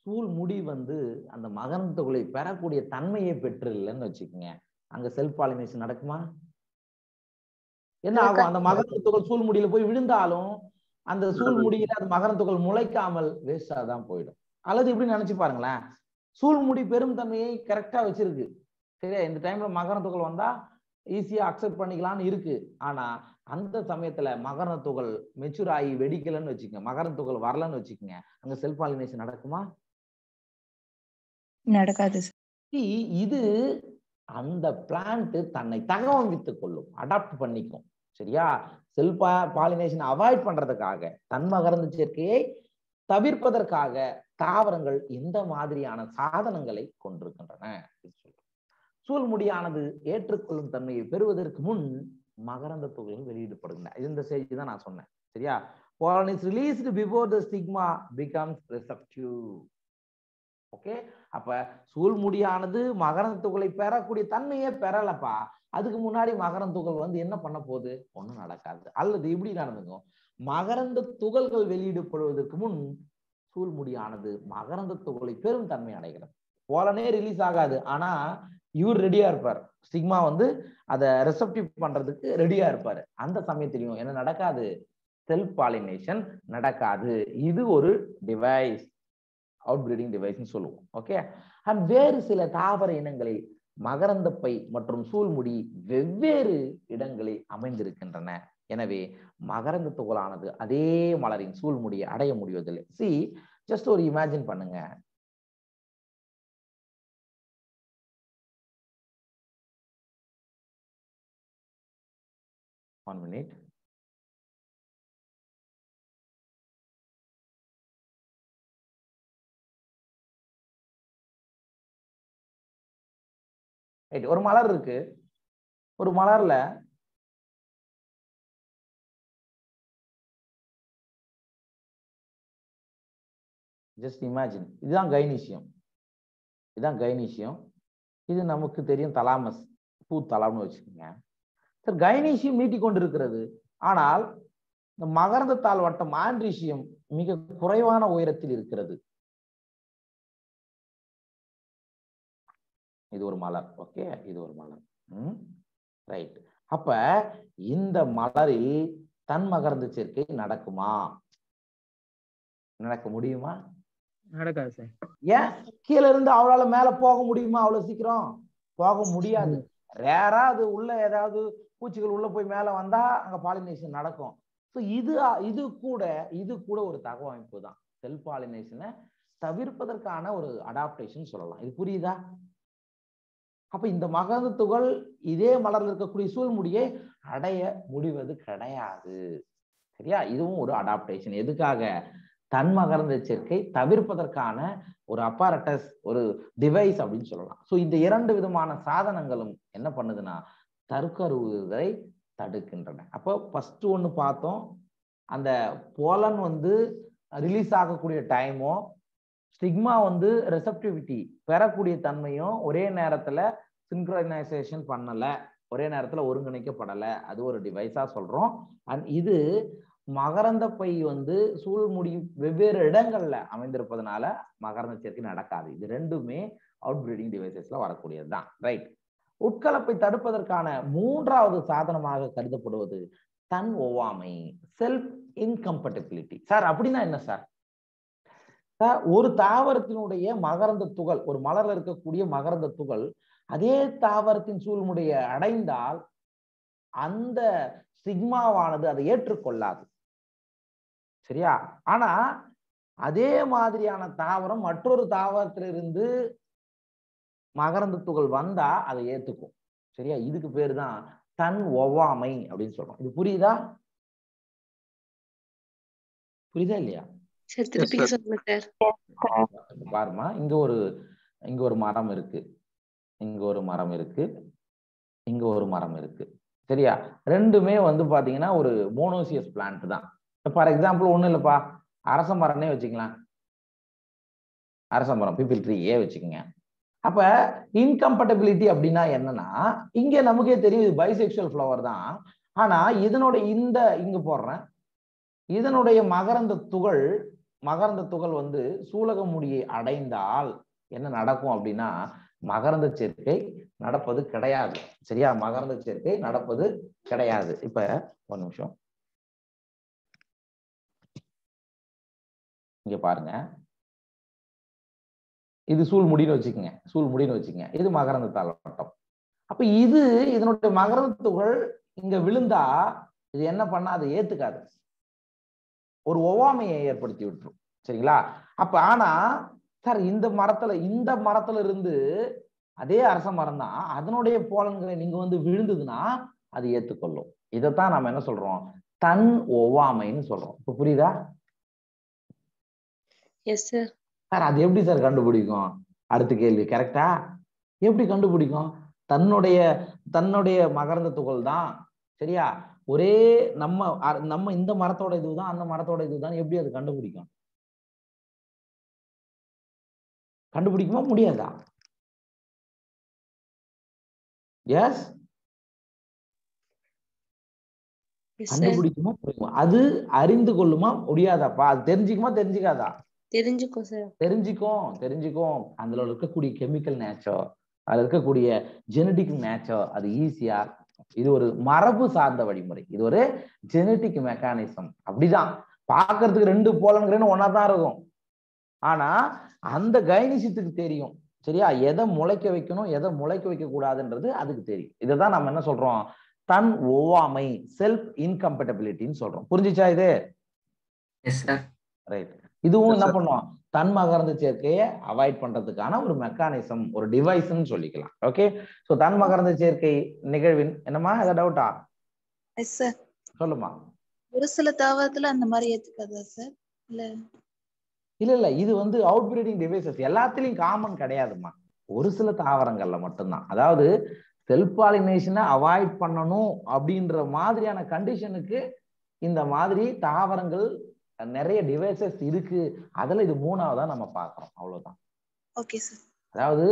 சூல் முடி வந்து அந்த துகளை பெறக்கூடிய தன்மையை பெற்று இல்லைன்னு வச்சுக்கோங்க. அங்க செல்ஃப் பாலினேஷன் நடக்குமா? என்ன ஆகும்? அந்த மகரந்த துகள் சூல் முடியில போய் விழுந்தாலும் அந்த சூல் முடியில அந்த மகரந்த துகள் முளைக்காமல் வேஸ்டா தான் போயிடும். அல்லது இப்படி நினைச்சு பாருங்களேன். சூல் முடி பெரும் தன்மையை கரெக்டா வச்சிருக்கு. சரியா? இந்த டைம்ல மகரந்த துகள் வந்தா ஈஸியா அக்செப்ட் பண்ணிக்கலாம்னு இருக்கு. ஆனா அந்த சமயத்துல மகரந்த துகள் மெச்சூர் ஆகி வெடிக்கலன்னு வச்சுக்கோங்க. மகரந்த துகள் வரலன்னு வச்சுக்கோங்க. அங்க செல்ஃப் பாலினேஷன் நடக்குமா? நடக்காது இது அந்த பிளான்ட் தன்னை தகவமைத்துக் கொள்ளும் அடாப்ட் பண்ணிக்கும் சரியா? செல் பாலினேஷன் அவாய்ட் பண்றதுக்காக தன் மகரந்த சேர்க்கையை தவிர்ப்பதற்காக தாவரங்கள் இந்த மாதிரியான சாதனங்களை கொண்டிருக்கின்றன சூழ்முடியானது ஏற்றுக்கொள்ளும் தன்மையை பெறுவதற்கு முன் மகரந்த துகள்கள் வெளியிடப்படுகின்றன. இந்த செய்தி தான் நான் சொன்னேன் சரியா? Pollen is released before the stigma becomes receptive okay அப்ப சூழ்முடியானது மகரந்த துகளை பெறக்கூடிய தன்மையே பெறலப்பா. அதுக்கு முன்னாடி மகரந்த துகள் வந்து என்ன பண்ண போகுது? ஒண்ணும் நடக்காது. அல்லது இப்படி நடந்துக்கும் மகரந்த துகள்கள் வெளியிடப்படுவதற்கு முன் சூழ்முடியானது மகரந்த துகளை பெரும் தன்மை அடைகிறது. போலனே ரிலீஸ் ஆகாது. ஆனா இவர் ரெடியா இருப்பார். சிக்மா வந்து அதை ரெசப்டிவ் பண்றதுக்கு ரெடியா இருப்பார். அந்த சமயத்திலையும் என்ன நடக்காது? செல்ஃப் பாலினேஷன் நடக்காது. இது ஒரு டிவைஸ் அவுட் பிரீடிங் டிவைஸ்ன்னு சொல்லுவோம். ஓகே அண்ட் வேறு சில தாவர இனங்களில் மகரந்தப்பை மற்றும் சூழ்முடி வெவ்வேறு இடங்களில் அமைந்திருக்கின்றன. எனவே மகரந்த துகளானது அதே மலரின் சூழ்முடியை அடைய முடிவதில்லை. சி ஜஸ்ட் ஒரு இமேஜின் பண்ணுங்க. ஒன் மினிட் ரைட் ஒரு மலர் இருக்கு. ஒரு மலர்ல ஜஸ்ட் இமேஜின் இதுதான் கைனீசியம் இதுதான் கைனீசியம் இது நமக்கு தெரியும் தலாமஸ் பூ தலாம்னு வச்சுக்கோங்க. சார் கைனீசியம் நீட்டிக் கொண்டிருக்கிறது. ஆனால் இந்த மகரந்த தாள் வட்டம் ஆண்ட்ரீசியம் மிக குறைவான உயரத்தில் இருக்கிறது. இது ஒரு மலர். ஓகே இது ஒரு மலர். ம்? ரைட் அப்ப இந்த மலரில் தன் மகரந்த சேர்க்கை நடக்குமா? நடக்க முடியுமா? நடக்காது சார். ஏன்? கீழ இருந்து அவளால மேல போக முடியுமா அவ்வளவு சீக்கிரம்? போக முடியாது. ரேரா அது உள்ள ஏதாவது பூச்சிகள் உள்ள போய் மேல வந்தா அங்க பாலினேஷன் நடக்கும். ஸோ இது இது கூட இது கூட ஒரு தகவமைப்பு தான். செல் பாலினேஷனை தவிர்ப்பதற்கான ஒரு அடாப்டேஷன் சொல்லலாம். இது புரியுதா? அப்ப இந்த மகந்த துகள் இதே மலர்ல இருக்கக்கூடிய சூழ்முடியை அடைய முடிவது கிடையாது. சரியா? இதுவும் ஒரு அடாப்டேஷன் எதுக்காக? தன் மகரந்த சேர்க்கை தவிர்ப்பதற்கான ஒரு அப்பாரட்டஸ் ஒரு டிவைஸ் அப்படின்னு சொல்லலாம். ஸோ இந்த இரண்டு விதமான சாதனங்களும் என்ன பண்ணுதுன்னா தற்கருவுதை தடுக்கின்றன. அப்போ ஃபர்ஸ்ட் ஒன்று பார்த்தோம். அந்த போலன் வந்து ரிலீஸ் ஆகக்கூடிய டைமோ ஸ்டிக்மா வந்து ரெசப்டிவிட்டி பெறக்கூடிய தன்மையும் ஒரே நேரத்தில் சின்க்ரனைசேஷன் பண்ணலை. ஒரே நேரத்தில் ஒருங்கிணைக்கப்படலை. அது ஒரு டிவைஸாக சொல்கிறோம் அண்ட் இது மகரந்த பை வந்து சூழ்முடி வெவ்வேறு இடங்கள்ல அமைந்திருப்பதனால மகரந்த சேர்க்கை நடக்காது. இது ரெண்டுமே அவுட் பிரீடிங் டிவைசஸ்ல வரக்கூடியது தான் ரைட் உட்கலப்பை தடுப்பதற்கான மூன்றாவது சாதனமாக கருதப்படுவது தன் ஒவ்வாமை செல்ஃப் இன்கம்பட்டபிலிட்டி சார் அப்படின்னா என்ன சார்? ஒரு தாவரத்தினுடைய மகரந்த துகள் ஒரு மலர்ல இருக்கக்கூடிய மகரந்த துகள் அதே தாவரத்தின் சூழ்முடைய அடைந்தால் அந்த சிக்மாவானது அதை ஏற்றுக்கொள்ளாது. சரியா? ஆனா அதே மாதிரியான தாவரம் மற்றொரு தாவரத்திலிருந்து மகரந்த துகள் வந்தா அதை ஏத்துக்கும். சரியா? இதுக்கு பேரு தான் தன் ஒவ்வாமை அப்படின்னு சொல்றோம். இது புரியுதா? புரியுதா இல்லையா? சார் திருப்பி சொல்லுங்க சார் பாருமா இங்க ஒரு இங்க ஒரு மரம் இருக்கு. இங்க ஒரு மரம் இருக்கு. இங்க ஒரு மரம் இருக்கு. சரியா? ரெண்டுமே வந்து பாத்தீங்கன்னா ஒரு மோனோசியஸ் பிளான்ட் தான். ஃபார் எக்ஸாம்பிள் ஒண்ணும் இல்லப்பா. அரச மரம்னே வச்சுக்கலாம். அரச மரம் பீப்பிள் ட்ரீ ஏ வச்சுக்கோங்க. அப்ப இன்கம்பட்டபிலிட்டி அப்படின்னா என்னன்னா இங்க நமக்கே தெரியும் இது பைசெக்சுவல் ஃப்ளவர் தான். ஆனா இதனோட இந்த இங்க போடுறேன். இதனுடைய மகரந்த துகள் மகரந்த துகள் வந்து சூலக முடியை அடைந்தால் என்ன நடக்கும் அப்படின்னா மகரந்த சேர்க்கை நடப்பது கிடையாது. சரியா? மகரந்த சேர்க்கை நடப்பது கிடையாது. இப்ப ஒரு நிமிஷம். இங்க பாருங்க. இது சூழ் முடின்னு வச்சுக்கோங்க. சூழ் முடின்னு வச்சுக்கோங்க. இது மகரந்த தாழ்வட்டம் அப்ப இது இதனுடைய மகரந்த துகள் இங்க விழுந்தா இது என்ன பண்ணா? அதை ஏத்துக்காது. ஒரு ஒவ்வாமையை ஏற்படுத்தி விட்டுரும். சரிங்களா? அப்ப ஆனா சார் இந்த மரத்துல இந்த மரத்துல இருந்து அதே அரச மரம் தான் அதனுடைய போலன்களை நீங்க வந்து விழுந்ததுன்னா அது ஏத்துக்கொள்ளும். இதைத்தான் நாம என்ன சொல்றோம்? தன் ஒவ்வாமைன்னு சொல்றோம். இப்ப புரியுதா? சார் அது எப்படி சார் கண்டுபிடிக்கும்? அடுத்த கேள்வி கரெக்டா எப்படி கண்டுபிடிக்கும்? தன்னுடைய தன்னுடைய மகரந்த துகள் தான் சரியா? ஒரே நம்ம நம்ம இந்த மரத்தோட இதுதான் அந்த மரத்தோட இதுதான் எப்படி அது கண்டுபிடிக்கும்? கண்டுபிடிக்குமா முடியாதா? எஸ் கண்டுபிடிக்குமா முடியுமா அது அறிந்து கொள்ளுமா முடியாதாப்பா? அது தெரிஞ்சுக்குமா தெரிஞ்சுக்காதா? தெரிஞ்சுக்கோ சார் தெரிஞ்சுக்கும் தெரிஞ்சுக்கும் அதுல இருக்கக்கூடிய கெமிக்கல் நேச்சர் அதுல இருக்கக்கூடிய ஜெனடிக் நேச்சர் அது ஈஸியா இது ஒரு மரபு சார்ந்த வழிமுறை. இது ஒரு ஜெனட்டிக் மெக்கானிசம் அப்படிதான். பார்க்கிறதுக்கு ரெண்டு போலன்கிறேன்னு ஒன்னா தான் இருக்கும். ஆனா அந்த கைனிசத்துக்கு தெரியும். சரியா? எதை முளைக்க வைக்கணும் எதை முளைக்க வைக்க கூடாதுன்றது அதுக்கு தெரியும். இதைதான் நம்ம என்ன சொல்றோம்? தன் ஒவ்வாமை செல்ஃப் இன்கம்பட்டபிலிட்டின்னு சொல்றோம். புரிஞ்சுச்சா இது? ரைட் இதுவும் என்ன. பண்ணும்? தன் மகரந்த சேர்க்கையை அவாய்ட் பண்றதுக்கான ஒரு மெக்கானிசம் ஒரு டிவைஸ்ன்னு சொல்லிக்கலாம். ஓகே சோ தன் மகரந்த சேர்க்கை நிகழ்வின் என்னம்மா? ஏதாவது டவுட்டா எஸ் சார் சொல்லுமா ஒரு சில தாவரத்துல அந்த மாதிரி ஏத்துக்காதா சார் இல்ல? இல்ல இல்ல. இது வந்து அவுட் பிரீடிங் டிவைசஸ் எல்லாத்துலயும் காமன் கிடையாதும்மா. ஒரு சில தாவரங்கள்ல மட்டும்தான். அதாவது செல்ஃப் பாலினேஷனை அவாய்ட் பண்ணணும் அப்படின்ற மாதிரியான கண்டிஷனுக்கு இந்த மாதிரி தாவரங்கள் நிறைய டிவைசஸ் இருக்கு. அதுல இது மூணாவதா நம்ம பார்க்கிறோம். அவ்வளவுதான். ஓகே சார் அதாவது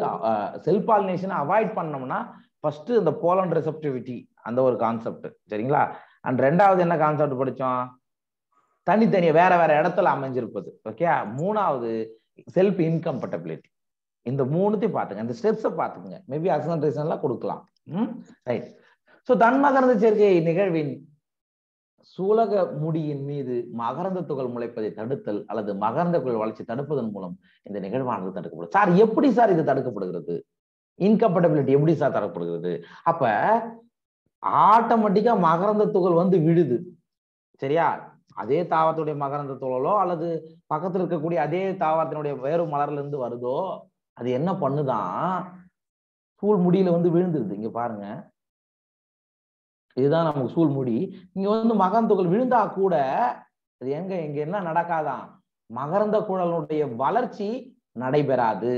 செல்ஃப் பாலினேஷனை அவாய்ட் பண்ணோம்னா ஃபர்ஸ்ட் இந்த போலன் ரெசப்டிவிட்டி அந்த ஒரு கான்செப்ட் சரிங்களா? அண்ட் ரெண்டாவது என்ன கான்செப்ட் படிச்சோம்? தனித்தனியா வேற வேற இடத்துல அமைஞ்சிருப்பது. ஓகே மூணாவது செல்ஃப் இன்கம்பட்டபிலிட்டி இந்த மூணுத்தையும் பாத்துங்க இந்த ஸ்டெப்ஸை பாத்துங்க மேபி அக்சன்ட்ரேஷன்லாம் கொடுக்கலாம். ம்? ரைட் ஸோ தன்மகரந்த சேர்க்கை நிகழ்வின் சூலக முடியின் மீது மகரந்த துகள் முளைப்பதை தடுத்தல் அல்லது மகரந்த குழல் வளர்ச்சி தடுப்பதன் மூலம் இந்த நிகழ்வானது தடுக்கப்படும் சார் எப்படி சார் இது தடுக்கப்படுகிறது? இன்கம்பட்டபிலிட்டி எப்படி சார் தடுக்கப்படுகிறது அப்ப ஆட்டோமேட்டிக்கா மகரந்த துகள் வந்து விழுது. சரியா? அதே தாவரத்துடைய மகரந்த துகளோ அல்லது பக்கத்துல இருக்கக்கூடிய அதே தாவரத்தினுடைய வேறு மலர்ல இருந்து வருதோ அது என்ன பண்ணுதான் சூழ் முடியில வந்து விழுந்துருது. இங்க பாருங்க. இதுதான் நமக்கு சூழ் முடி. இங்க வந்து மகரந்த துகள் விழுந்தா கூட அது எங்க இங்க என்ன நடக்காதான்? மகரந்த குழலுடைய வளர்ச்சி நடைபெறாது.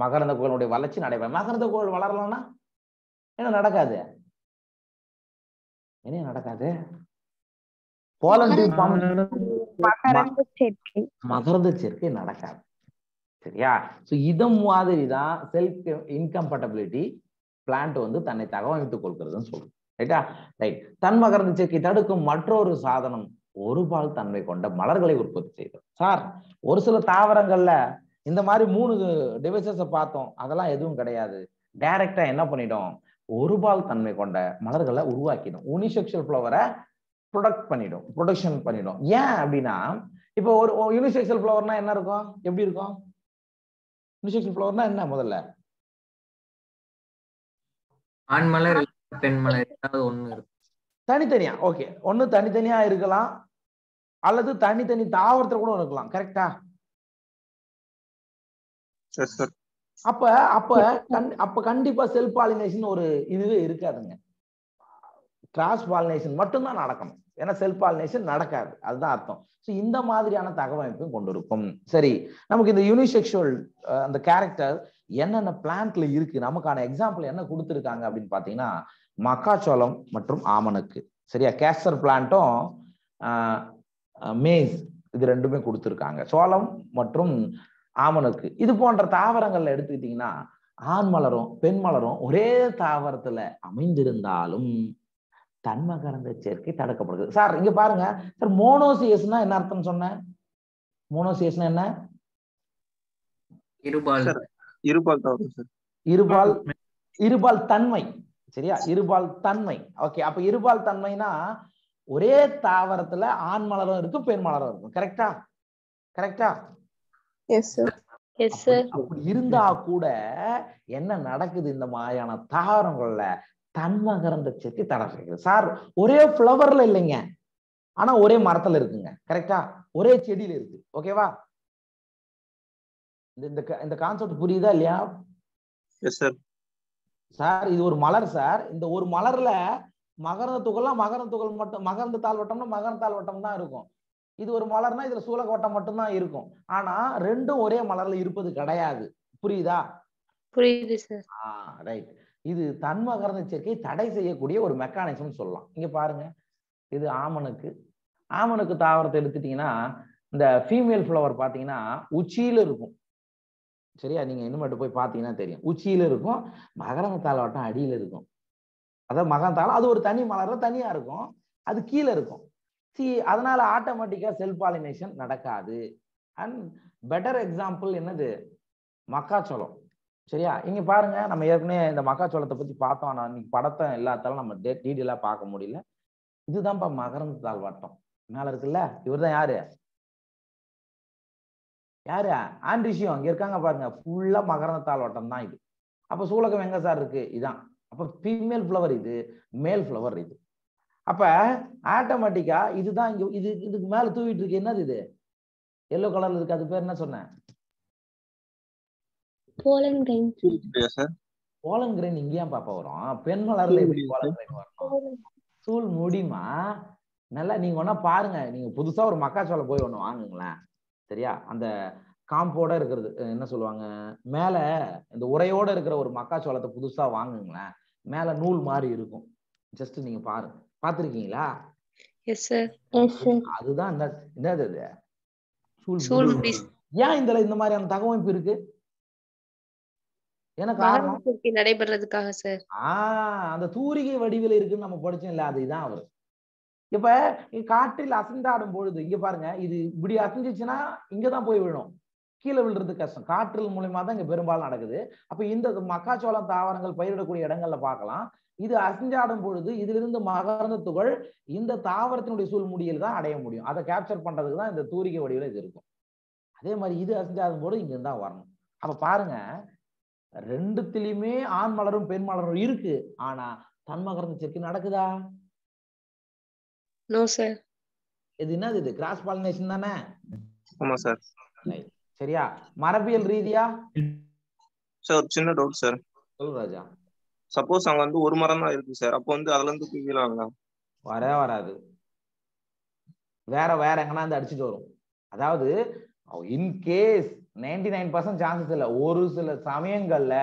மகரந்த குழலுடைய வளர்ச்சி நடைபெறாது. மகரந்த குழல் வளரலன்னா என்ன நடக்காது? என்ன நடக்காது? மகரந்த சேர்க்கை. நடக்காது. சரியா? சோ இத மாதிரி தான் செல்ஃப் இன்கம்பட்டபிலிட்டி பிளான்ட் வந்து தன்னை தகவமைத்துக் கொள்கிறதுன்னு சொல்றோம். ரைட்டா ரைட் தன் மகரந்த சேர்க்கை தடுக்கும் மற்றொரு சாதனம் ஒரு பால் தன்மை கொண்ட மலர்களை உற்பத்தி செய்தல். சார் ஒரு சில தாவரங்கள்ல இந்த மாதிரி மூணு டிவைசஸ பார்த்தோம். அதெல்லாம் எதுவும் கிடையாது. டைரக்டா என்ன பண்ணிடும்? ஒரு பால் தன்மை கொண்ட மலர்களை உருவாக்கிடும். யூனிசெக்சுவல் ஃப்ளவரை ப்ரொடக்ட் பண்ணிடும். ப்ரொடக்ஷன் பண்ணிடும். ஏன் அப்படின்னா இப்போ ஒரு யூனிசெக்சுவல் ஃப்ளவர்னா என்ன இருக்கும்? எப்படி இருக்கும்? யூனிசெக்சுவல் ஃப்ளவர்னா என்ன முதல்ல? ஆண் மலர் இல்ல பெண் மலர் ஏதாவது ஒண்ணு இருக்கும் தனித்தனியா? ஓகே ஒண்ணு தனித்தனியா இருக்கலாம். அல்லது தனித்தனி தாவரத்துல கூட இருக்கலாம். கரெக்டா அப்ப அப்ப அப்ப கண்டிப்பா செல்ஃப் பாலினேஷன் ஒரு இதுவே இருக்காதுங்க. கிராஸ் பாலினேஷன் மட்டும்தான் நடக்கணும். ஏன்னா செல்ஃப் பாலினேஷன் நடக்காது. அதுதான் அர்த்தம். ஸோ இந்த மாதிரியான தகவமைப்பையும் கொண்டு இருக்கும் சரி. நமக்கு இந்த யூனிசெக்சுவல் அந்த கேரக்டர் என்னென்ன பிளான்ட்ல இருக்கு நமக்கான எக்ஸாம்பிள் என்ன கொடுத்துருக்காங்க அப்படின்னு பாத்தீங்கன்னா மக்காச்சோளம் மற்றும் ஆமணக்கு. சரியா? கேஸ்டர் பிளான்ட்டும் மேஸ் இது ரெண்டுமே கொடுத்துருக்காங்க. சோளம் மற்றும் ஆமணக்கு. இது போன்ற தாவரங்கள்ல எடுத்துக்கிட்டீங்கன்னா ஆண் மலரும் பெண் மலரும் ஒரே தாவரத்துல அமைந்திருந்தாலும் தன்மகரந்த சேர்க்கை தடுக்கப்படுது சார் இங்க பாருங்க. சார் மோனோசியஸ்னா என்ன அர்த்தம் சொன்னேன்? மோனோசியஸ்னா என்ன? இருபால். இருபால் இருபால் இருபால் தன்மை சரியா? இருபால் தன்மை. ஓகே அப்ப இருபால் தன்மைனா ஒரே தாவரத்துல ஆண் மலரும் இருக்கும் பெண் மலரும் இருக்கும். கரெக்டா கரெக்டா எஸ் சார் எஸ் சார் அப்படி இருந்தா கூட என்ன நடக்குது இந்த மாதிரியான தாவரங்கள்ல? தன்மகரந்த சேர்க்கை தடை சார் ஒரே ஃப்ளவர்ல இல்லைங்க. ஆனா ஒரே மரத்துல இருக்குங்க. கரெக்டா ஒரே செடியில இருக்கு. ஓகேவா இந்த- இந்த க- இந்த கான்செப்ட் புரியுதா இல்லையா? எஸ் சார் சார் இது ஒரு மலர் சார் இந்த ஒரு மலர்ல மகரந்த துகள்லாம் மகரந்த துகள் மட்டும் மகரந்த தாள் வட்டம்னா மகரந்த தாள் வட்டம் தான் இருக்கும். இது ஒரு மலர்னா இதுல சூலக வட்டம் மட்டும்தான் இருக்கும். ஆனா ரெண்டும் ஒரே மலர்ல இருப்பது கிடையாது. புரியுதா? புரியுது சார் ஆ ரைட் இது தன்மகரந்த சேர்க்கை தடை செய்யக்கூடிய ஒரு மெக்கானிசம் சொல்லலாம். இங்க பாருங்க. இது ஆமணுக்கு. ஆமணுக்கு தாவரத்தை எடுத்துட்டீங்கன்னா இந்த ஃபீமேல் ஃப்ளவர் பாத்தீங்கன்னா உச்சியில இருக்கும். சரியா? நீங்க இன்னும் போய் பாத்தீங்கன்னா தெரியும். உச்சியில இருக்கும் மகரந்த தாளவட்டம் அடியில இருக்கும். அதாவது மகரந்த தாளம் அது ஒரு தனி மலர்ல தனியா இருக்கும். அது கீழே இருக்கும். சி அதனால ஆட்டோமேட்டிக்கா செல் பாலினேஷன் நடக்காது. அண்ட் பெட்டர் எக்ஸாம்பிள் என்னது? மக்காச்சோளம். சரியா? இங்க பாருங்க நம்ம ஏற்கனவே இந்த மக்காச்சோளத்தை பத்தி பார்த்தோம். ஆனால் இன்னைக்கு படத்தை எல்லாத்தாலும் நம்ம டீட்டெயிலா பார்க்க முடியல. இதுதான்ப்பா மகரந்த தாள் வட்டம். மேல இருக்குல்ல? இவர்தான் யாரு? யாரு? ஆண்ட்ரிஷியம் அங்க இருக்காங்க பாருங்க. ஃபுல்லா மகரந்த தாள் வட்டம் தான் இது. அப்ப சூலகம் எங்க சார் இருக்கு? இதான். அப்ப ஃபீமேல் ஃப்ளவர் இது. மேல் ஃப்ளவர் இது. அப்ப ஆட்டோமேட்டிக்கா இதுதான் இங்க இது இதுக்கு மேல தூவிட்டு இருக்கு. என்னது இது? எல்லோ கலர்ல இருக்கு. அது பேர் என்ன சொன்னேன் போலன் கிரைன் போலன் கிரைன் இங்க ஏன் பாப்பா வரும். பெண் மலர்ல எப்படி போலன் கிரைன் வரணும் சூல் முடியுமா நல்லா நீங்க ஒன்னா பாருங்க. நீங்க புதுசா ஒரு மக்காச்சோளம் போய் ஒண்ணு வாங்குங்களேன். சரியா? அந்த காம்போட இருக்கிறது என்ன சொல்லுவாங்க? மேல இந்த உரையோட இருக்கிற ஒரு மக்காச்சோளத்தை புதுசா வாங்குங்களேன் மேல நூல் மாதிரி இருக்கும். ஜஸ்ட் நீங்க பாருங்க பாத்திருக்கீங்களா எஸ் சார் எஸ் சார் அதுதான் இந்த என்னது. ஏன் இதுல இந்த மாதிரியான தகவமைப்பு இருக்கு? என்ன காரணம்? மகரந்த சேர்க்கை நடைபெறதுக்காக சார் ஆஹ் அந்த தூரிகை வடிவில் இருக்குன்னு நம்ம படிச்சோம் இல்ல அதுதான் அவர். இப்ப காற்றில் அசைந்தாடும் பொழுது இங்க பாருங்க இது இப்படி அசைஞ்சிச்சுன்னா இங்கதான் போய் விழும். கீழே விழுறது கஷ்டம். காற்றில் மூலியமா தான் இங்க பெரும்பாலும் நடக்குது. அப்ப இந்த மக்காச்சோளம் தாவரங்கள் பயிரிடக்கூடிய இடங்கள்ல பார்க்கலாம். இது அசைஞ்சாடும் பொழுது இதிலிருந்து மகரந்த துகள் இந்த தாவரத்தினுடைய சூழ்முடியில் தான் அடைய முடியும். அதை கேப்சர் பண்றதுக்கு தான் இந்த தூரிகை வடிவில் இது இருக்கும். அதே மாதிரி இது அசைஞ்சாடும் போது இங்க தான் வரணும். அப்ப பாருங்க ரெண்டுத்திலயுமே ஆண் மலரும் பெண் மலரும் இருக்கு. ஆனா தன்மகரந்த சேர்க்கை நடக்குதா? நோ சார் இது என்னது இது? கிராஸ் பாலினேஷன் தானே? ஆமா சார். சரியா? மரபியல் ரீதியா? சார் ஒரு சின்ன டவுட் சார். சொல்லு ராஜா. சப்போஸ் அங்க வந்து ஒரு மரம் தான் இருக்கு சார். அப்போ வந்து அதுல இருந்து குவியலாங்களா வரவே வராது. வேற வேற எங்கன்னா இருந்து அடிச்சுட்டு வரும். அதாவது in case ninety nine percent chances இல்லை. ஒரு சில சமயங்கள்ல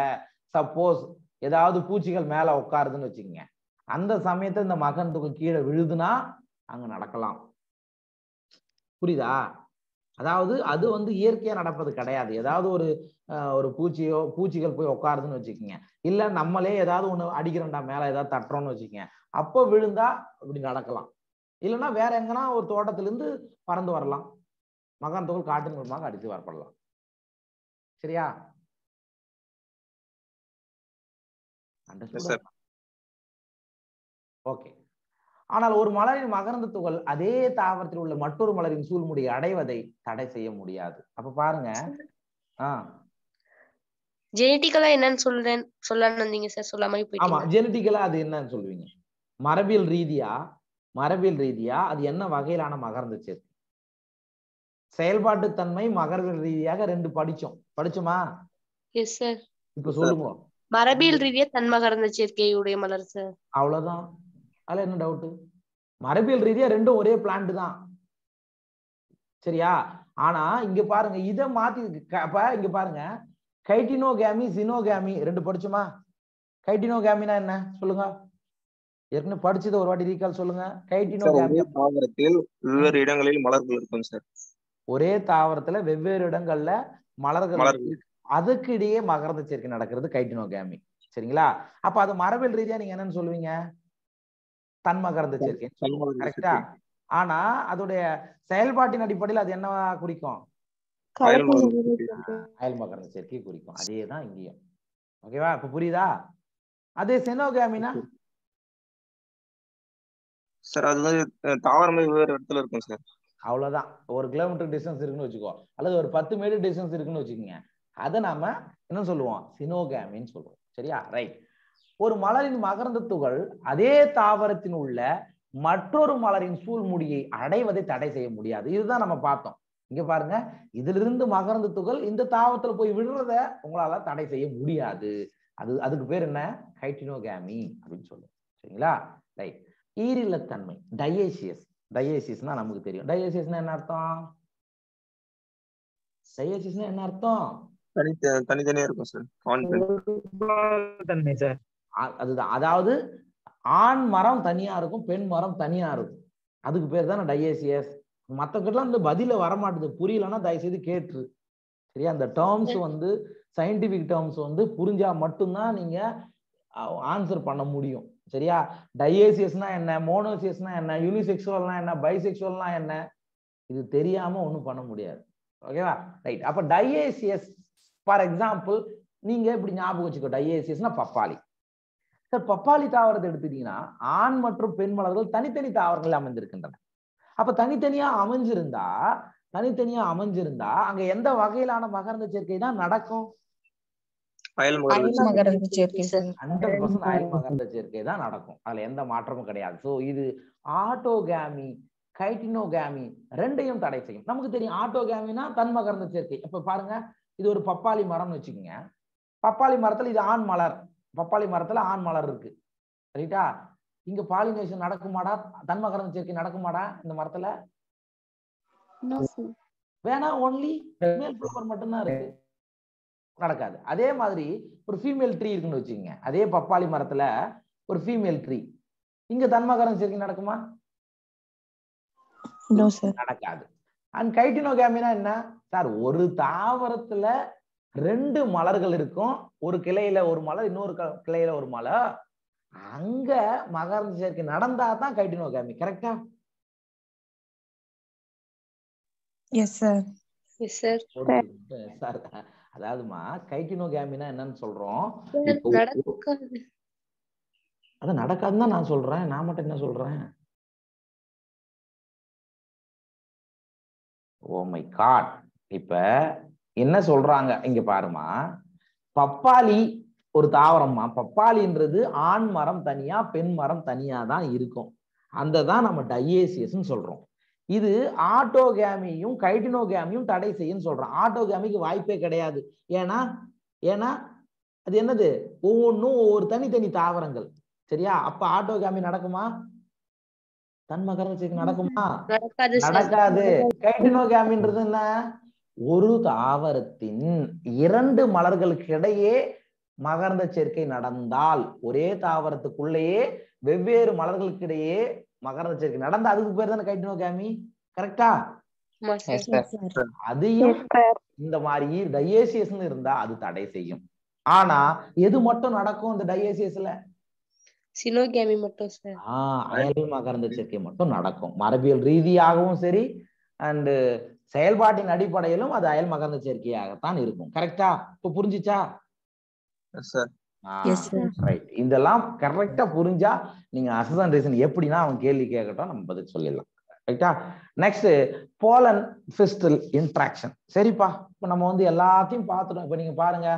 சப்போஸ் ஏதாவது பூச்சிகள் மேல உட்காருதுன்னு வச்சுக்கோங்க. அந்த சமயத்துல இந்த மகன் கீழே விழுதுன்னா அங்க நடக்கலாம். புரியுதா? அதாவது அது வந்து இயற்கையா நடப்பது கிடையாது. ஏதாவது ஒரு ஒரு பூச்சியோ பூச்சிகள் போய் உட்காருதுன்னு வச்சுக்கோங்க. இல்ல நம்மளே ஏதாவது ஒண்ணு அடிக்கிறோம்டா மேல ஏதாவது தட்டுறோம்னு வச்சுக்கோங்க. அப்போ விழுந்தா இப்படி நடக்கலாம். இல்லைன்னா வேற எங்கன்னா ஒரு தோட்டத்துல இருந்து பறந்து வரலாம். மகான் தொகை காட்டின் மூலமாக அடித்து வரப்படலாம். சரியா. ஓகே. ஆனால் ஒரு மலரின் மகரந்த துகள் அதே தாவரத்தில் உள்ள மற்றொரு மலரின் சூழ்முடியை அடைவதை தடை செய்ய முடியாது. அப்ப பாருங்க. ஆஹ் ஜெனட்டிக்கலா என்னன்னு சொல்றேன் சொல்லலாம்னு வந்தீங்க சார் சொல்லாம ஆமா ஜெனட்டிக்கலா அது என்னன்னு சொல்லுவீங்க. மரபியல் ரீதியா மரபியல் ரீதியா அது என்ன வகையிலான மகரந்த சேர்க்கை செயல்பாட்டு தன்மை மகரவியல் ரீதியாக ரெண்டு படிச்சோம். படிச்சோமா? எஸ் சார் இப்ப சொல்லுங்க. மரபியல் ரீதியா தன்மகரந்த சேர்க்கையுடைய மலர் சார் அவ்வளவுதான். அதுல என்ன டவுட் மரபியல் ரீதியா ரெண்டும் ஒரே பிளான்ட் தான். சரியா? ஆனா இங்க பாருங்க இத மாத்தி இங்க பாருங்க. கைட்டினோகேமி சினோகேமி ரெண்டு படிச்சுமா? கைட்டினோகேமினா என்ன? சொல்லுங்க. ஏற்கனவே படிச்சது ஒரு வாட்டி ரீகால் சொல்லுங்க. கைட்டினோகேமி தாவரத்தில் வெவ்வேறு இடங்களில் மலர்கள் இருக்கும் சார். ஒரே தாவரத்துல வெவ்வேறு இடங்கள்ல மலர்கள். அதுக்கு இடையே மகரந்த சேர்க்கை நடக்கிறது கைட்டினோகேமி. சரிங்களா? அப்ப அது மரபியல் ரீதியா நீங்க என்னன்னு சொல்லுவீங்க? தன்மகரந்த சேர்க்கை. தன்மகரந்த கரெக்டா. ஆனா அதோடைய செயல்பாட்டின் அடிப்படையில் அது என்னவா குறிக்கும்? அயல் மகரந்த சேர்க்கை. குறிக்கும். அதே தான் இங்கேயும் ஓகேவா இப்ப புரியுதா? அதே செனோகாமினா சார். அது தாவரமே வெவ்வேறு இடத்துல இருக்கும் சார். அவ்வளவுதான். ஒரு கிலோமீட்டர் டிஸ்டன்ஸ் இருக்குன்னு வச்சுக்கோ. அல்லது ஒரு பத்து மீட்டர் டிஸ்டன்ஸ் இருக்குன்னு வச்சுக்கோங்க. அதை நாம என்ன சொல்லுவோம்? சினோகாமின்னு சொல்லுவோம். சரியா? ரைட் ஒரு மலரின் மகரந்த துகள் அதே தாவரத்தின் உள்ள மற்றொரு மலரின் சூழ்முடியை அடைவதை தடை செய்ய முடியாது. இதுதான் நம்ம பார்த்தோம். இங்க பாருங்க. இதிலிருந்து மகரந்த துகள் இந்த தாவரத்துல போய் விடுறத உங்களால தடை செய்ய முடியாது. அது அதுக்கு பேர் என்ன? ஹைட்டினோகாமி அப்படின்னு சொல்லுவோம். சரிங்களா? ரைட் ஈரில்லத்தன்மை டயேசியஸ் டயேசியஸ்னா நமக்கு தெரியும். டயேசியஸ்னா என்ன அர்த்தம்? டயேசியஸ்னா என்ன அர்த்தம்? தனி தனித்தனியா இருக்கும் சார் தன்மை சார் அதுதான். அதாவது ஆண் மரம் தனியா இருக்கும் பெண் மரம் தனியா இருக்கும். அதுக்கு பேர் தானே டயேசியஸ் மத்தவங்கலாம் இந்த பதில வரமாட்டுது. புரியலன்னா தயவு செய்து கேட்டுரு சரியா? அந்த டேர்ம்ஸ் வந்து சயின்டிபிக் டேர்ம்ஸ் வந்து புரிஞ்சா மட்டும்தான் நீங்க ஆன்சர் பண்ண முடியும். சரியா? டயேசியஸ்னா என்ன? மோனோசியஸ்னா என்ன? யூனிசெக்சுவல்னா என்ன? பைசெக்சுவல்னா என்ன? இது தெரியாம ஒண்ணும் பண்ண முடியாது. ஓகேவா? ரைட் அப்ப டயேசியஸ் ஃபார் எக்ஸாம்பிள் நீங்க இப்படி ஞாபகம் வச்சுக்கோ. டயேசியஸ்னா பப்பாளி. சார் பப்பாளி தாவரத்தை எடுத்துட்டீங்கன்னா ஆண் மற்றும் பெண் மலர்கள் தனித்தனி தாவரங்கள் அமைந்திருக்கின்றன. அப்ப தனித்தனியா அமைஞ்சிருந்தா தனித்தனியா அமைஞ்சிருந்தா அங்க எந்த வகையிலான மகரந்த சேர்க்கை தான் நடக்கும்? மகரந்த சேர்க்கை. தான் நடக்கும். அதுல எந்த மாற்றமும் கிடையாது. ஸோ இது ஆட்டோகாமி கைட்டினோகாமி ரெண்டையும் தடை செய்யும். நமக்கு தெரியும் ஆட்டோகாமினா தன் மகரந்த சேர்க்கை. இப்ப பாருங்க இது ஒரு பப்பாளி மரம்னு வச்சுக்கோங்க. பப்பாளி மரத்துல இது ஆண் மலர். பப்பாளி மரத்துல ஆண் மலர் இருக்கு. ரைட்டா? இங்க பாலினேஷன் நடக்குமாடா? தன் மகரந்த சேர்க்கை நடக்குமாடா இந்த மரத்துல. வேணா ஒன்லி மேல் ஃப்ளவர் மட்டும்தான் இருக்கு. நடக்காது. அதே மாதிரி ஒரு ஃபீமேல் ட்ரீ இருக்குன்னு வச்சுக்கோங்க. அதே பப்பாளி மரத்துல ஒரு ஃபீமேல் ட்ரீ இங்க தன்மகரம் சேர்க்கை நடக்குமா? நடக்காது. அண்ட் கைட்டினோகாமினா என்ன? சார் ஒரு தாவரத்துல ரெண்டு மலர்கள் இருக்கும். ஒரு கிளையில ஒரு மலர் இன்னொரு க- கிளையில ஒரு மலர் அங்க மகரந்த சேர்க்கை நடந்தா தான் கைட்டினோகாமி கரெக்டா yes sir yes sir sir அதாவதுமா கைட்டினோகாமினா என்னன்னு சொல்றோம். அது நடக்காதுன்னு தான் நான் சொல்றேன். நான் மட்டும் என்ன சொல்றேன்? ஓ மை காட் இப்ப என்ன சொல்றாங்க? இங்க பாருமா. பப்பாளி ஒரு தாவரம்மா. பப்பாளின்றது ஆண் மரம் தனியா பெண் மரம் தனியா தான் இருக்கும். அந்த தான் நம்ம டயேசியஸ்ன்னு சொல்றோம். இது ஆட்டோகாமியும் கைட்டினோகாமியும் தடை செய்யும்னு சொல்றோம். ஆட்டோகாமிக்கு வாய்ப்பே கிடையாது. ஏன்னா ஏன்னா அது என்னது? ஒவ்வொன்றும் ஒவ்வொரு தனித்தனி தாவரங்கள். சரியா? அப்ப ஆட்டோகாமி நடக்குமா? தன்மகர சேர்க்கை நடக்குமா நடக்காது. கைட்டினோகாமின்றது என்ன? ஒரு தாவரத்தின் இரண்டு மலர்களுக்கு இடையே மகரந்த சேர்க்கை நடந்தால் ஒரே தாவரத்துக்குள்ளேயே வெவ்வேறு மலர்களுக்கு இடையே மகரந்த சேர்க்கை நடந்தா அதுக்கு பேர் தானே கரெக்டா எஸ் சார் சார் அதையும் இந்த மாதிரி டயேசியஸ்னு இருந்தா அது தடை செய்யும். ஆனா எது மட்டும் நடக்கும் இந்த டயேசியஸ்ல சினோகேமி மட்டும் சார் ஆஹ் அயல் மகரந்த சேர்க்கை மட்டும் நடக்கும். மரபியல் ரீதியாகவும் சரி அண்ட் செயல்பாட்டின் அடிப்படையிலும் அது அயல் மகரந்த சேர்க்கையாகத்தான் இருக்கும். கரெக்டா இப்ப புரிஞ்சுச்சா? சார் எஸ் சார் ரைட் இதெல்லாம் கரெக்டா புரிஞ்சா நீங்க அசன் ரீசன் எப்படின்னா அவன் கேள்வி கேட்கட்டும் நம்ம பதில் சொல்லிடலாம். ரைட்டா நெக்ஸ்ட் போலன் பிஸ்டல் இன்ட்ராக்ஷன் சரிப்பா. இப்ப நம்ம வந்து எல்லாத்தையும் பார்த்துட்டோம். இப்ப நீங்க பாருங்க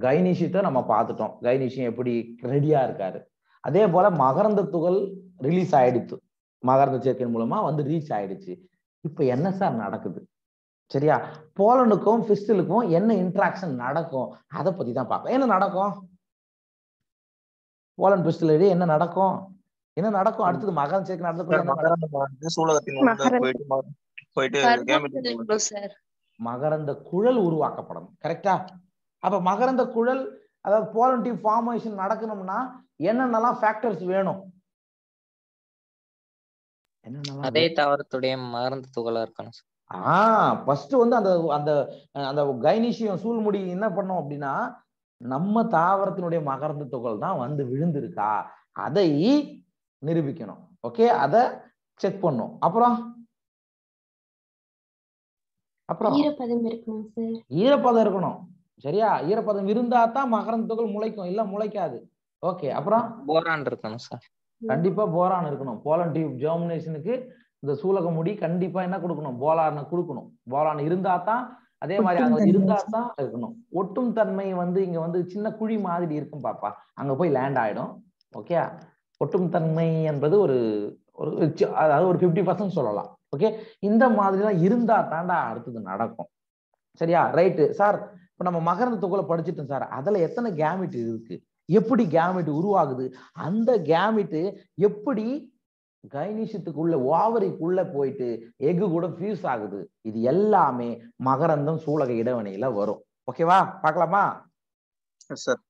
கைனிஷியத்தை நம்ம பார்த்துட்டோம். கைனிஷியம் எப்படி ரெடியா இருக்காரு? அதே போல மகரந்த துகள் ரிலீஸ் ஆயிடுச்சு. மகரந்த சேர்க்கை மூலமா வந்து ரீச் ஆயிடுச்சு. இப்ப என்ன சார் நடக்குது? சரியா? போலனுக்கும் பிஸ்டலுக்கும் என்ன இன்ட்ராக்ஷன் நடக்கும்? அதை பத்தி தான் பார்ப்போம் என்ன நடக்கும்? போலன் பிஸ்டல் இடையே என்ன நடக்கும்? என்ன நடக்கும்? அடுத்தது மகரந்த சேர்க்கை? மகரந்த குழல் உருவாக்கப்படணும் கரெக்டா அப்ப மகரந்த குழல் அதாவது போலன் டியூப் ஃபார்மேஷன் நடக்கணும்னா என்னென்னலாம் ஃபேக்டர்ஸ் வேணும்? அதே தாவரத்துடைய மகரந்த துகளா இருக்கணும் சார் ஆஹ் ஃபர்ஸ்ட் வந்து அந்த அந்த அந்த கைனீசியம் சூழ்முடி என்ன பண்ணோம் அப்படின்னா நம்ம தாவரத்தினுடைய மகரந்த துகள் தான் வந்து விழுந்திருக்கா? அதை நிரூபிக்கணும். ஓகே? அதை செக் பண்ணும். அப்புறம்? அப்புறம்? ஈரப்பதம் இருக்கணும் சார் ஈரப்பதம் இருக்கணும். சரியா? ஈரப்பதம் இருந்தா தான் மகரந்த துகள் முளைக்கும். இல்ல முளைக்காது. ஓகே அப்புறம்? போரான் இருக்கணும் சார் கண்டிப்பா போரான் இருக்கணும். போலன் டியூப் ஜெர்மினேஷனுக்கு இந்த சூலக முடி கண்டிப்பா என்ன கொடுக்கணும்? போலான் கொடுக்கணும். போலான் இருந்தா தான் அதே மாதிரி அங்க. இருந்தா தான் இருக்கணும். ஒட்டும் தன்மை வந்து இங்க வந்து சின்ன குழி மாதிரி இருக்கும் பாப்பா. அங்க போய் லேண்ட் ஆயிடும். ஓகே ஒட்டும் தன்மை என்பது ஒரு ஒரு அதாவது ஒரு பிப்டி பர்சன்ட் சொல்லலாம். ஓகே இந்த மாதிரிலாம் இருந்தா தாண்டா அடுத்தது நடக்கும். சரியா? ரைட்டு சார் இப்ப நம்ம மகரந்த தொகுல படிச்சிட்டோம் சார் அதுல எத்தனை கேமிட் இருக்கு? எப்படி கேமிட் உருவாகுது? அந்த கேமிட் எப்படி கைனிஷத்துக்குள்ள ஓவரிக்குள்ள போயிட்டு எக்கு கூட ஃபியூஸ் ஆகுது? இது எல்லாமே மகரந்தம் சூலக இடைவெளியில வரும். ஓகேவா பார்க்கலாமா? சார்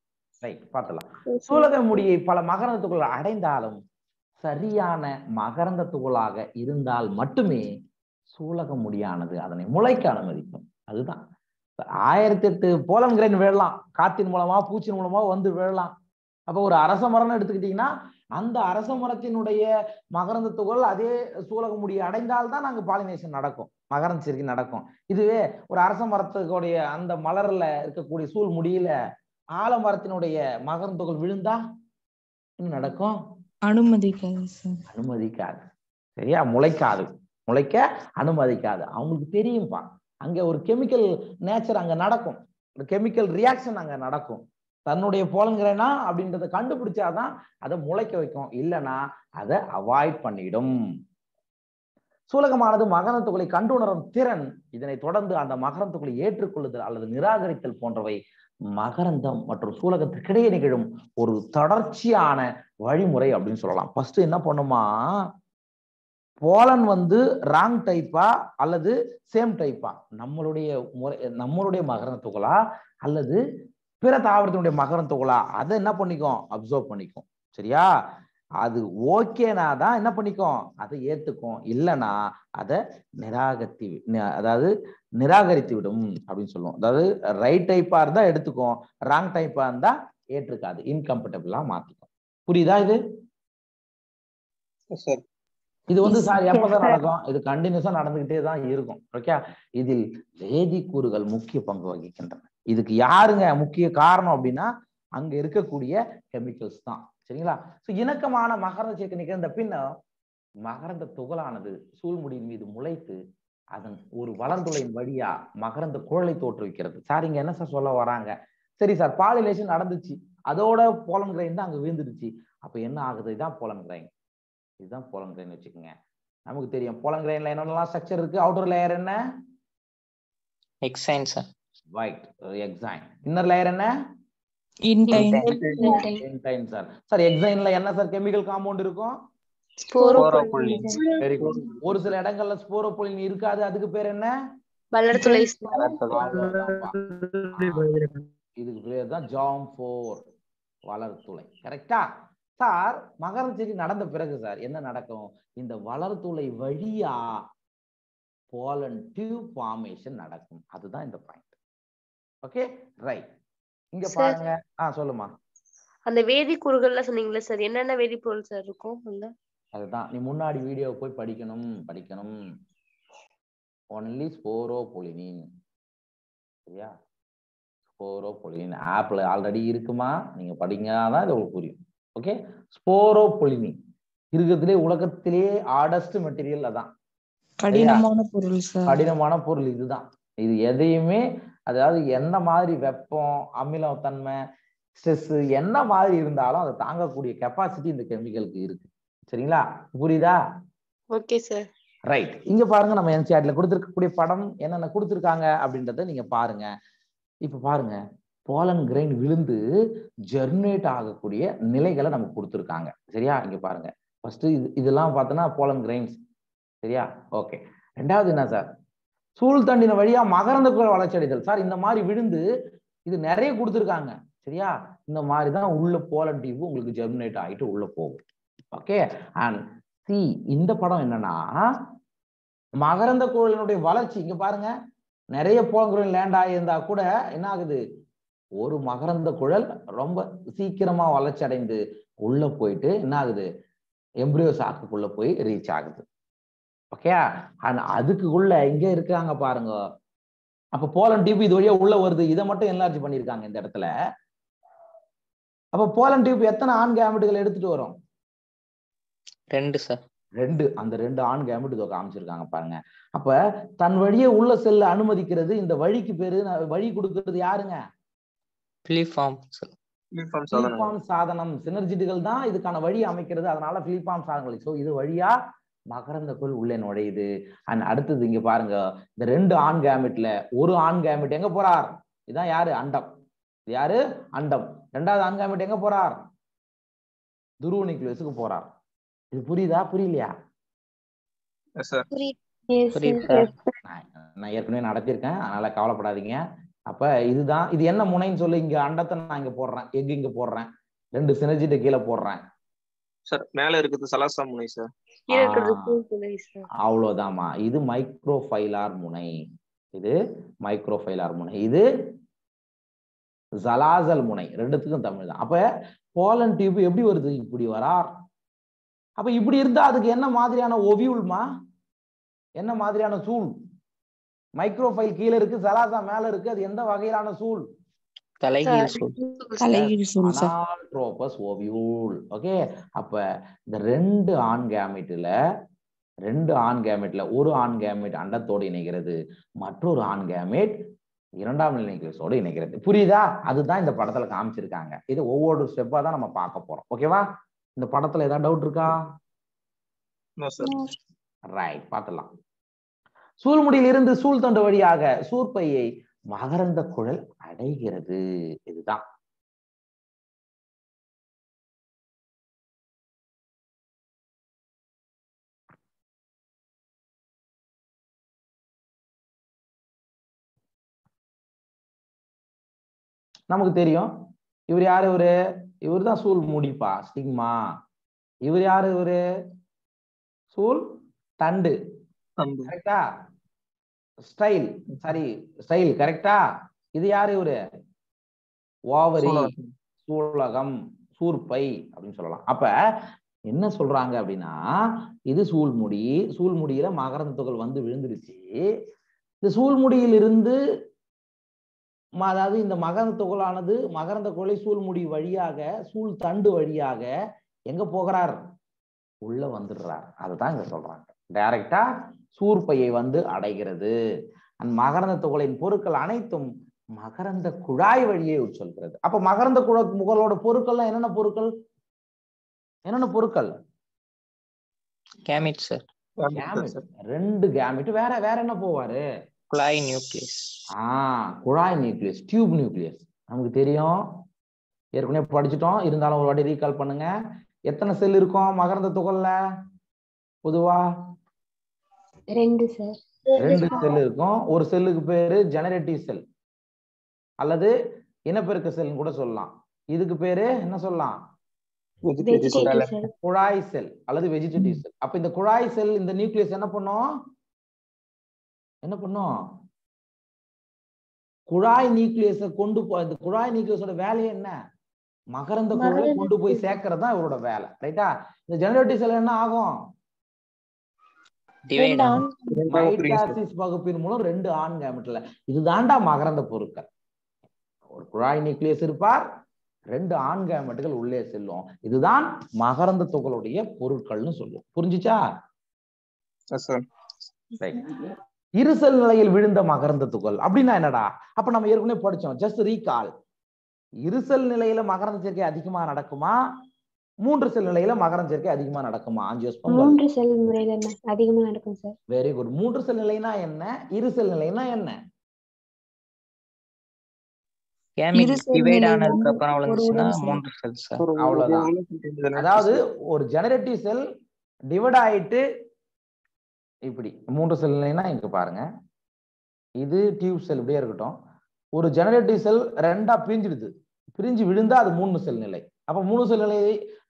ரைட் பார்க்கலாம் சூலக முடியை பல மகரந்த துகள் அடைந்தாலும் சரியான மகரந்த துகளாக இருந்தால் மட்டுமே சூலக முடியானது அதனை முளைக்க அனுமதிக்கும். அதுதான். ஆயிரத்தி எட்டு போலன் கிரைன் விழலாம். காத்தின் மூலமா பூச்சின் மூலமா வந்து விழலாம். அப்போ ஒரு அரச மரம்னு எடுத்துக்கிட்டீங்கன்னா அந்த அரச மரத்தினுடைய மகரந்த துகள் அதே சூலக முடியை அடைந்தால்தான் நாங்க பாலினேஷன் நடக்கும். மகரந்த சேர்க்கை நடக்கும். இதுவே ஒரு அரச மரத்துக்குடைய அந்த மலர்ல இருக்கக்கூடிய சூழ் முடியில ஆலமரத்தினுடைய மகரந்த துகள் விழுந்தா என்ன நடக்கும்? அனுமதிக்காது அனுமதிக்காது. சரியா? முளைக்காது. முளைக்க அனுமதிக்காது. அவங்களுக்கு தெரியும்பா. அங்க ஒரு கெமிக்கல் நேச்சர் அங்க நடக்கும். ஒரு கெமிக்கல் ரியாக்ஷன் அங்க நடக்கும். தன்னுடைய போலங்கிறேன்னா அப்படின்றத கண்டுபிடிச்சாதான் அதை முளைக்க வைக்கும். இல்லைன்னா அதை அவாய்ட் பண்ணிடும். சூலகமானது மகரந்த கண்டுணரும் திறன். இதனை தொடர்ந்து அந்த மகரந்த ஏற்றுக்கொள்ளுதல் அல்லது நிராகரித்தல் போன்றவை மகரந்தம் மற்றும் சூலகத்திற்கிடையே நிகழும் ஒரு தொடர்ச்சியான வழிமுறை அப்படின்னு சொல்லலாம். ஃபர்ஸ்ட் என்ன பண்ணுமா? போலன் வந்து ராங் டைப்பா அல்லது சேம் டைப்பா நம்மளுடைய முறை நம்மளுடைய மகரந்த துகளா? அல்லது பிற தாவரத்தினுடைய மகரந்த துகளா? அதை என்ன பண்ணிக்கும்? அப்சர்வ் பண்ணிக்கும். சரியா? அது ஓகேனா தான் என்ன பண்ணிக்கும்? அதை ஏத்துக்கும். இல்லைன்னா அதை நிராகரித்து அதாவது நிராகரித்து விடும் அப்படின்னு சொல்லுவோம். அதாவது ரைட் டைப்பா இருந்தா எடுத்துக்கும். ராங் டைப்பா இருந்தா ஏற்றுக்காது. இன்கம்ஃபர்டபுளா மாத்திக்கும். புரியுதா இது? சார் இது வந்து சார் எப்பதான். நடக்கும். இது கண்டினியூஸா நடந்துகிட்டே தான் இருக்கும். ஓகே இதில் வேதிக்கூறுகள் முக்கிய பங்கு வகிக்கின்றன. இதுக்கு யாருங்க முக்கிய காரணம் அப்படின்னா அங்க இருக்கக்கூடிய கெமிக்கல்ஸ் தான். சரிங்களா? இணக்கமான மகரந்த சேர்க்கை நிகழ்ந்த பின்ன மகரந்த துகளானது சூழ்முடியின் மீது முளைத்து அதன் ஒரு வளர்ந்துளையின் வழியா மகரந்த குழலை தோற்றுவிக்கிறது. சார் இங்க என்ன சார் சொல்ல வராங்க? சரி சார் பாலிலேஷன் நடந்துச்சு. அதோட போலன் கிரைன் தான் அங்க விழுந்துடுச்சு. அப்ப என்ன ஆகுது? இதான் போலன் கிரைன் இதுதான் போலன் கிரைன் வச்சுக்கோங்க. நமக்கு தெரியும். போலன் கிரைன்ல என்னென்னலாம் ஸ்ட்ரக்சர் இருக்கு? அவுட்டர் லேயர் என்ன? Exine sir white exine inner layer என்ன? இன்டைன் என்டைன் சார் சார் எக்ஸைன்ல என்ன சார் கெமிக்கல் காம்பவுண்ட் இருக்கும்? ஸ்போரோபொலின் வெரி குட் ஒரு சில இடங்கள்ல ஸ்போரோபொலின் இருக்காது. அதுக்கு பேர் என்ன? வளர்த்துளை. இதுக்கு பேர் தான் ஜாம் ஃபோர் வளர்த்துளை கரெக்டா சார் மகர செடி நடந்த பிறகு சார் என்ன நடக்கும்? இந்த வளர்த்துளை வழியா போலன் டியூப் ஃபார்மேஷன் நடக்கும். அதுதான் இந்த பாயிண்ட் ஓகே ரைட் இங்க. பாருங்க. ஆ சொல்லுமா. அந்த வேதிக்கூறுகள்ல சொன்னீங்களே சார் என்னென்ன வேதிப்பொருள் சார் இருக்கும் அதுல அதுதான். நீ முன்னாடி வீடியோ போய் படிக்கணும் படிக்கணும். ஒன்லி ஸ்போரோ பொலினின் சரியா? ஸ்போரோ பொலினின் ஆப்ல ஆல்ரெடி இருக்குமா? நீங்க படிங்காதான் இது உங்களுக்கு புரியும். ஓகே ஸ்போரோ பொலினின் இருக்கிறதுலே உலகத்திலே ஹார்டஸ்ட் மெட்டீரியல் அதான். கடினமான பொருள் சார் கடினமான பொருள் இதுதான். இது எதையுமே அதாவது என்ன மாதிரி வெப்பம் அமிலத்தன்மை ஸ்ட்ரெஸ் என்ன மாதிரி இருந்தாலும் அதை தாங்கக்கூடிய கெப்பாசிட்டி இந்த கெமிக்கலுக்கு இருக்கு. சரிங்களா? புரியுதா? ஓகே சார் ரைட் இங்க பாருங்க நம்ம என்சிஆர்ல கொடுத்துருக்கக்கூடிய படம் என்னென்ன கொடுத்துருக்காங்க அப்படின்றத நீங்க பாருங்க. இப்ப பாருங்க. போலன் கிரைன் விழுந்து ஜெர்னேட் ஆகக்கூடிய நிலைகளை நமக்கு கொடுத்துருக்காங்க. சரியா? இங்க பாருங்க. ஃபர்ஸ்ட் இது இதெல்லாம் பார்த்தோன்னா போலன் கிரைன்ஸ் சரியா? ஓகே ரெண்டாவது என்ன சார் சூழ் தண்டின வழியா மகரந்த குழல் வளர்ச்சி அடைதல் சார் இந்த மாதிரி விழுந்து இது நிறைய கொடுத்துருக்காங்க. சரியா? இந்த மாதிரி தான் உள்ள போலன் டியூப் உங்களுக்கு ஜெர்மினேட் ஆகிட்டு உள்ள போகும். ஓகே அண்ட் சி இந்த படம் என்னன்னா மகரந்த குழலினுடைய வளர்ச்சி இங்க பாருங்க. நிறைய போலங்குழல் லேண்ட் ஆகியிருந்தா கூட என்ன ஆகுது? ஒரு மகரந்த குழல் ரொம்ப சீக்கிரமா வளர்ச்சி அடைந்து உள்ள போயிட்டு என்ன ஆகுது? எம்ப்ரியோ சாக்குக்குள்ள போய் ரீச் ஆகுது. ஓகே ஆனா அதுக்குள்ள இங்க இருக்காங்க பாருங்க. அப்ப போலன் டியூப் இது வழியா உள்ள வருது. இதை மட்டும் என்லார்ஜ் பண்ணிருக்காங்க இந்த இடத்துல. அப்ப போலன் டியூப் எத்தனை ஆண் கேமெட்டுகள் எடுத்துட்டு வரும்? ரெண்டு சார் ரெண்டு. அந்த ரெண்டு ஆண் கேமெட் இதோ காமிச்சிருக்காங்க பாருங்க. அப்ப தன் வழியே உள்ள செல்ல அனுமதிக்கிறது இந்த வழிக்கு பேரு வழி கொடுக்கிறது யாருங்க? பிலிஃபார்ம் சாதனம். சினர்ஜிட்டுகள் தான் இதுக்கான வழி அமைக்கிறது. அதனால பிலிபார்ம் சாதனங்கள். ஸோ இது வழியா மகரந்தக்குள் உள்ளே நுழையுது. அண்ட் அடுத்தது இங்க பாருங்க. இந்த ரெண்டு ஆண் கேமெட்ல ஒரு ஆண் கேமெட் எங்க போறார்? இதான் யாரு? அண்டம். இது யாரு? அண்டம். ரெண்டாவது ஆண் கேமெட் எங்க போறார்? துருவ நியூக்ளியஸுக்கு போறார். இது புரியுதா? புரியலையா? எஸ் சார் புரியுது. சார் நான் நான் ஏற்கனவே நடத்தியிருக்கேன். அதனால கவலைப்படாதீங்க. அப்ப இதுதான் இது என்ன முனைன்னு சொல்லி இங்க அண்டத்தை நான் இங்க போடுறேன் எக் இங்க போடுறேன் ரெண்டு சினர்ஜிட்ட கீழே போடுறேன். சார் மேல இருக்குது சலாசா முனை சார் அவ்வளவுதாம்மா. இது மைக்ரோஃபைலார் முனை. இது மைக்ரோஃபைலார் முனை. இது ஜலாசல் முனை. ரெண்டுத்துக்கும் தமிழ் தான். அப்ப போலன் டியூப் எப்படி வருது? இப்படி வரார் அப்ப இப்படி இருந்தா அதுக்கு என்ன மாதிரியான ஒவியூல்மா என்ன மாதிரியான சூழ்? மைக்ரோஃபைல் கீழே இருக்கு ஜலாசா மேல இருக்கு அது எந்த வகையிலான சூழ்? ஓகே அப்ப இந்த ரெண்டு ஆண் கேமெட்ல ரெண்டு ஆண் கேமெட்ல ஒரு ஆண் கேமெட் அண்டத்தோடு இணைகிறது மற்றொரு ஆண் கேமெட் இரண்டாம் நிலை நியூக்ளியஸோடு இணைகிறது. புரியுதா? அதுதான் இந்த படத்துல காமிச்சிருக்காங்க. இது ஒவ்வொரு ஸ்டெப்பா தான் நம்ம பார்க்க போறோம். ஓகேவா இந்த படத்துல ஏதாவது டவுட் இருக்கா? நோ சார் ரைட் பார்த்துடலாம். சூழ்முடியிலிருந்து சூழ் சூழ்தொண்டு வழியாக சூர்பையை மகரந்த குழல் அடைகிறது. இதுதான். நமக்கு தெரியும். இவர் யாரு இவரு? இவர் தான் சூழ் முடிப்பா ஸ்டிக்மா. இவர் யாரு இவரு? சூழ் தண்டு. கரெக்டா ஸ்டைல் சாரி ஸ்டைல் கரெக்டா இது யாரு இவரு? ஓவரி சூலகம். சூர்பை அப்படின்னு சொல்லலாம். அப்ப என்ன சொல்றாங்க அப்படின்னா இது சூழ்முடி சூழ்முடியில மகரந்த துகள் வந்து விழுந்துருச்சு. இந்த சூழ்முடியிலிருந்து அதாவது இந்த மகரந்த துகளானது மகரந்த குலை சூழ்முடி வழியாக சூழ் தண்டு வழியாக எங்க போகிறார்? உள்ள வந்துடுறார். அதுதான் இங்க சொல்றாங்க. டைரக்டா சூர்பையை வந்து அடைகிறது. அந்த மகரந்த துகளின் பொருட்கள் அனைத்தும் மகரந்த குழாய் வழியே உட்சொல்கிறது அப்ப மகரந்த குழ முகளோட பொருட்கள்லாம் என்னென்ன பொருட்கள்? என்னென்ன பொருட்கள்? கேமிட் சார் கேமிட் ரெண்டு கேமிட் வேற வேற என்ன போவாரு? குழாய் நியூக்ளியஸ். ஆஹ் குழாய் நியூக்ளியஸ் டியூப் நியூக்ளியஸ். நமக்கு தெரியும். ஏற்கனவே படிச்சுட்டோம். இருந்தாலும் ஒரு வாட்டி ரீகால் பண்ணுங்க. எத்தனை செல் இருக்கும் மகரந்த துகள்ல? பொதுவா ரெண்டு சார் ரெண்டு செல் இருக்கும். ஒரு செல்லுக்கு பேரு ஜெனரேட்டிவ் செல் அல்லது இனப்பெருக்க செல்னு கூட சொல்லலாம். இதுக்கு பேரு என்ன சொல்லலாம்? குழாய் செல் அல்லது வெஜிடேட்டிவ் செல் அப்ப இந்த குழாய் செல் இந்த நியூக்ளியஸ் என்ன பண்ணும்? என்ன பண்ணும்? குழாய் நியூக்ளியஸ கொண்டு போ இந்த குழாய் நியூக்ளியஸோட வேலையே என்ன? மகரந்த மகரந்த கொண்டு போய் சேர்க்கறது தான் இவரோட வேலை. ரைட்டா இந்த ஜெனரேட்டிவ் செல் என்ன ஆகும்? வகுப்பின் மூலம் ரெண்டு ஆண் கேமெட்ல இதுதான்டா மகரந்த பொருட்கள். ஒரு குழாய் நியூக்ளியஸ் இருப்பார் ரெண்டு ஆண் கேமெட்டுகள் உள்ளே செல்லும். இதுதான் மகரந்த துகளுடைய பொருட்கள்னு சொல்லுவோம் புரிஞ்சுச்சா. இருசல் நிலையில் விழுந்த மகரந்த துகள். அப்படின்னா என்னடா? அப்ப நம்ம ஏற்கனவே படிச்சோம். ஜஸ்ட் ரீகால் இருசல் நிலையில மகரந்த சேர்க்கை அதிகமா நடக்குமா? மூன்று செல் நிலையில மகரந்த சேர்க்கை அதிகமா நடக்குமா? ஆஞ்சியோஸ்பம் மூன்று செல் முறையில அதிகமா நடக்கும் சார். வெரி குட் மூன்று செல் நிலைனா என்ன? இரு செல் நிலைனா என்ன? அதாவது ஒரு ஜெனரேட்டிவ் செல் டிவைட் ஆயிட்டு இப்படி மூன்று செல் நிலைனா இங்க பாருங்க. இது டியூப் செல் இப்படியே இருக்கட்டும். ஒரு ஜெனரேட்டிவ் செல் ரெண்டா பிரிஞ்சிடுது. பிரிஞ்சு விழுந்தா அது மூணு செல் நிலை. அப்ப மூணு செல் நிலை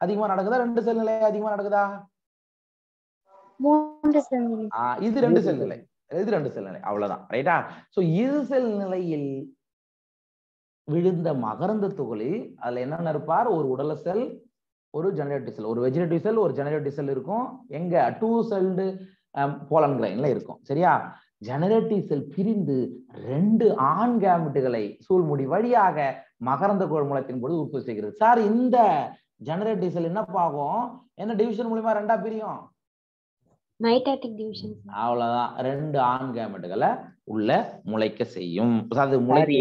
அதிகமா நடக்குதா? ரெண்டு செல் நிலை அதிகமா நடக்குதா? இது ரெண்டு செல் நிலை இது ரெண்டு செல் நிலை அவ்வளவுதான் ரைட்டா சோ இரு செல் நிலையில் விழுந்த மகரந்த துகளில் அதுல என்னென்ன இருப்பார்? ஒரு உடல செல் ஒரு ஜெனரேட்டிவ் செல் ஒரு வெஜிடேட்டிவ் செல் ஒரு ஜெனரேட்டிவ் செல் இருக்கும். எங்க? டூ செல்டு போலன் கிரைன்ல இருக்கும். சரியா? ஜெனரேட்டிவ் செல் பிரிந்து ரெண்டு ஆண் கேமெட்டுகளை சூழ்முடி வழியாக மகரந்த குழல் மூலத்தின் பொழுது உற்பத்தி செய்கிறது. சார் இந்த ஜெனரேட்டிவ் செல் என்னப்பா ஆகும் என்ன டிவிஷன் மூலியமா ரெண்டா பிரியும்? அவ்வளவுதான். ரெண்டு ஆண் கேமெட்டுகளை உள்ள முளைக்க செய்யும். அது சார் முளைக்கு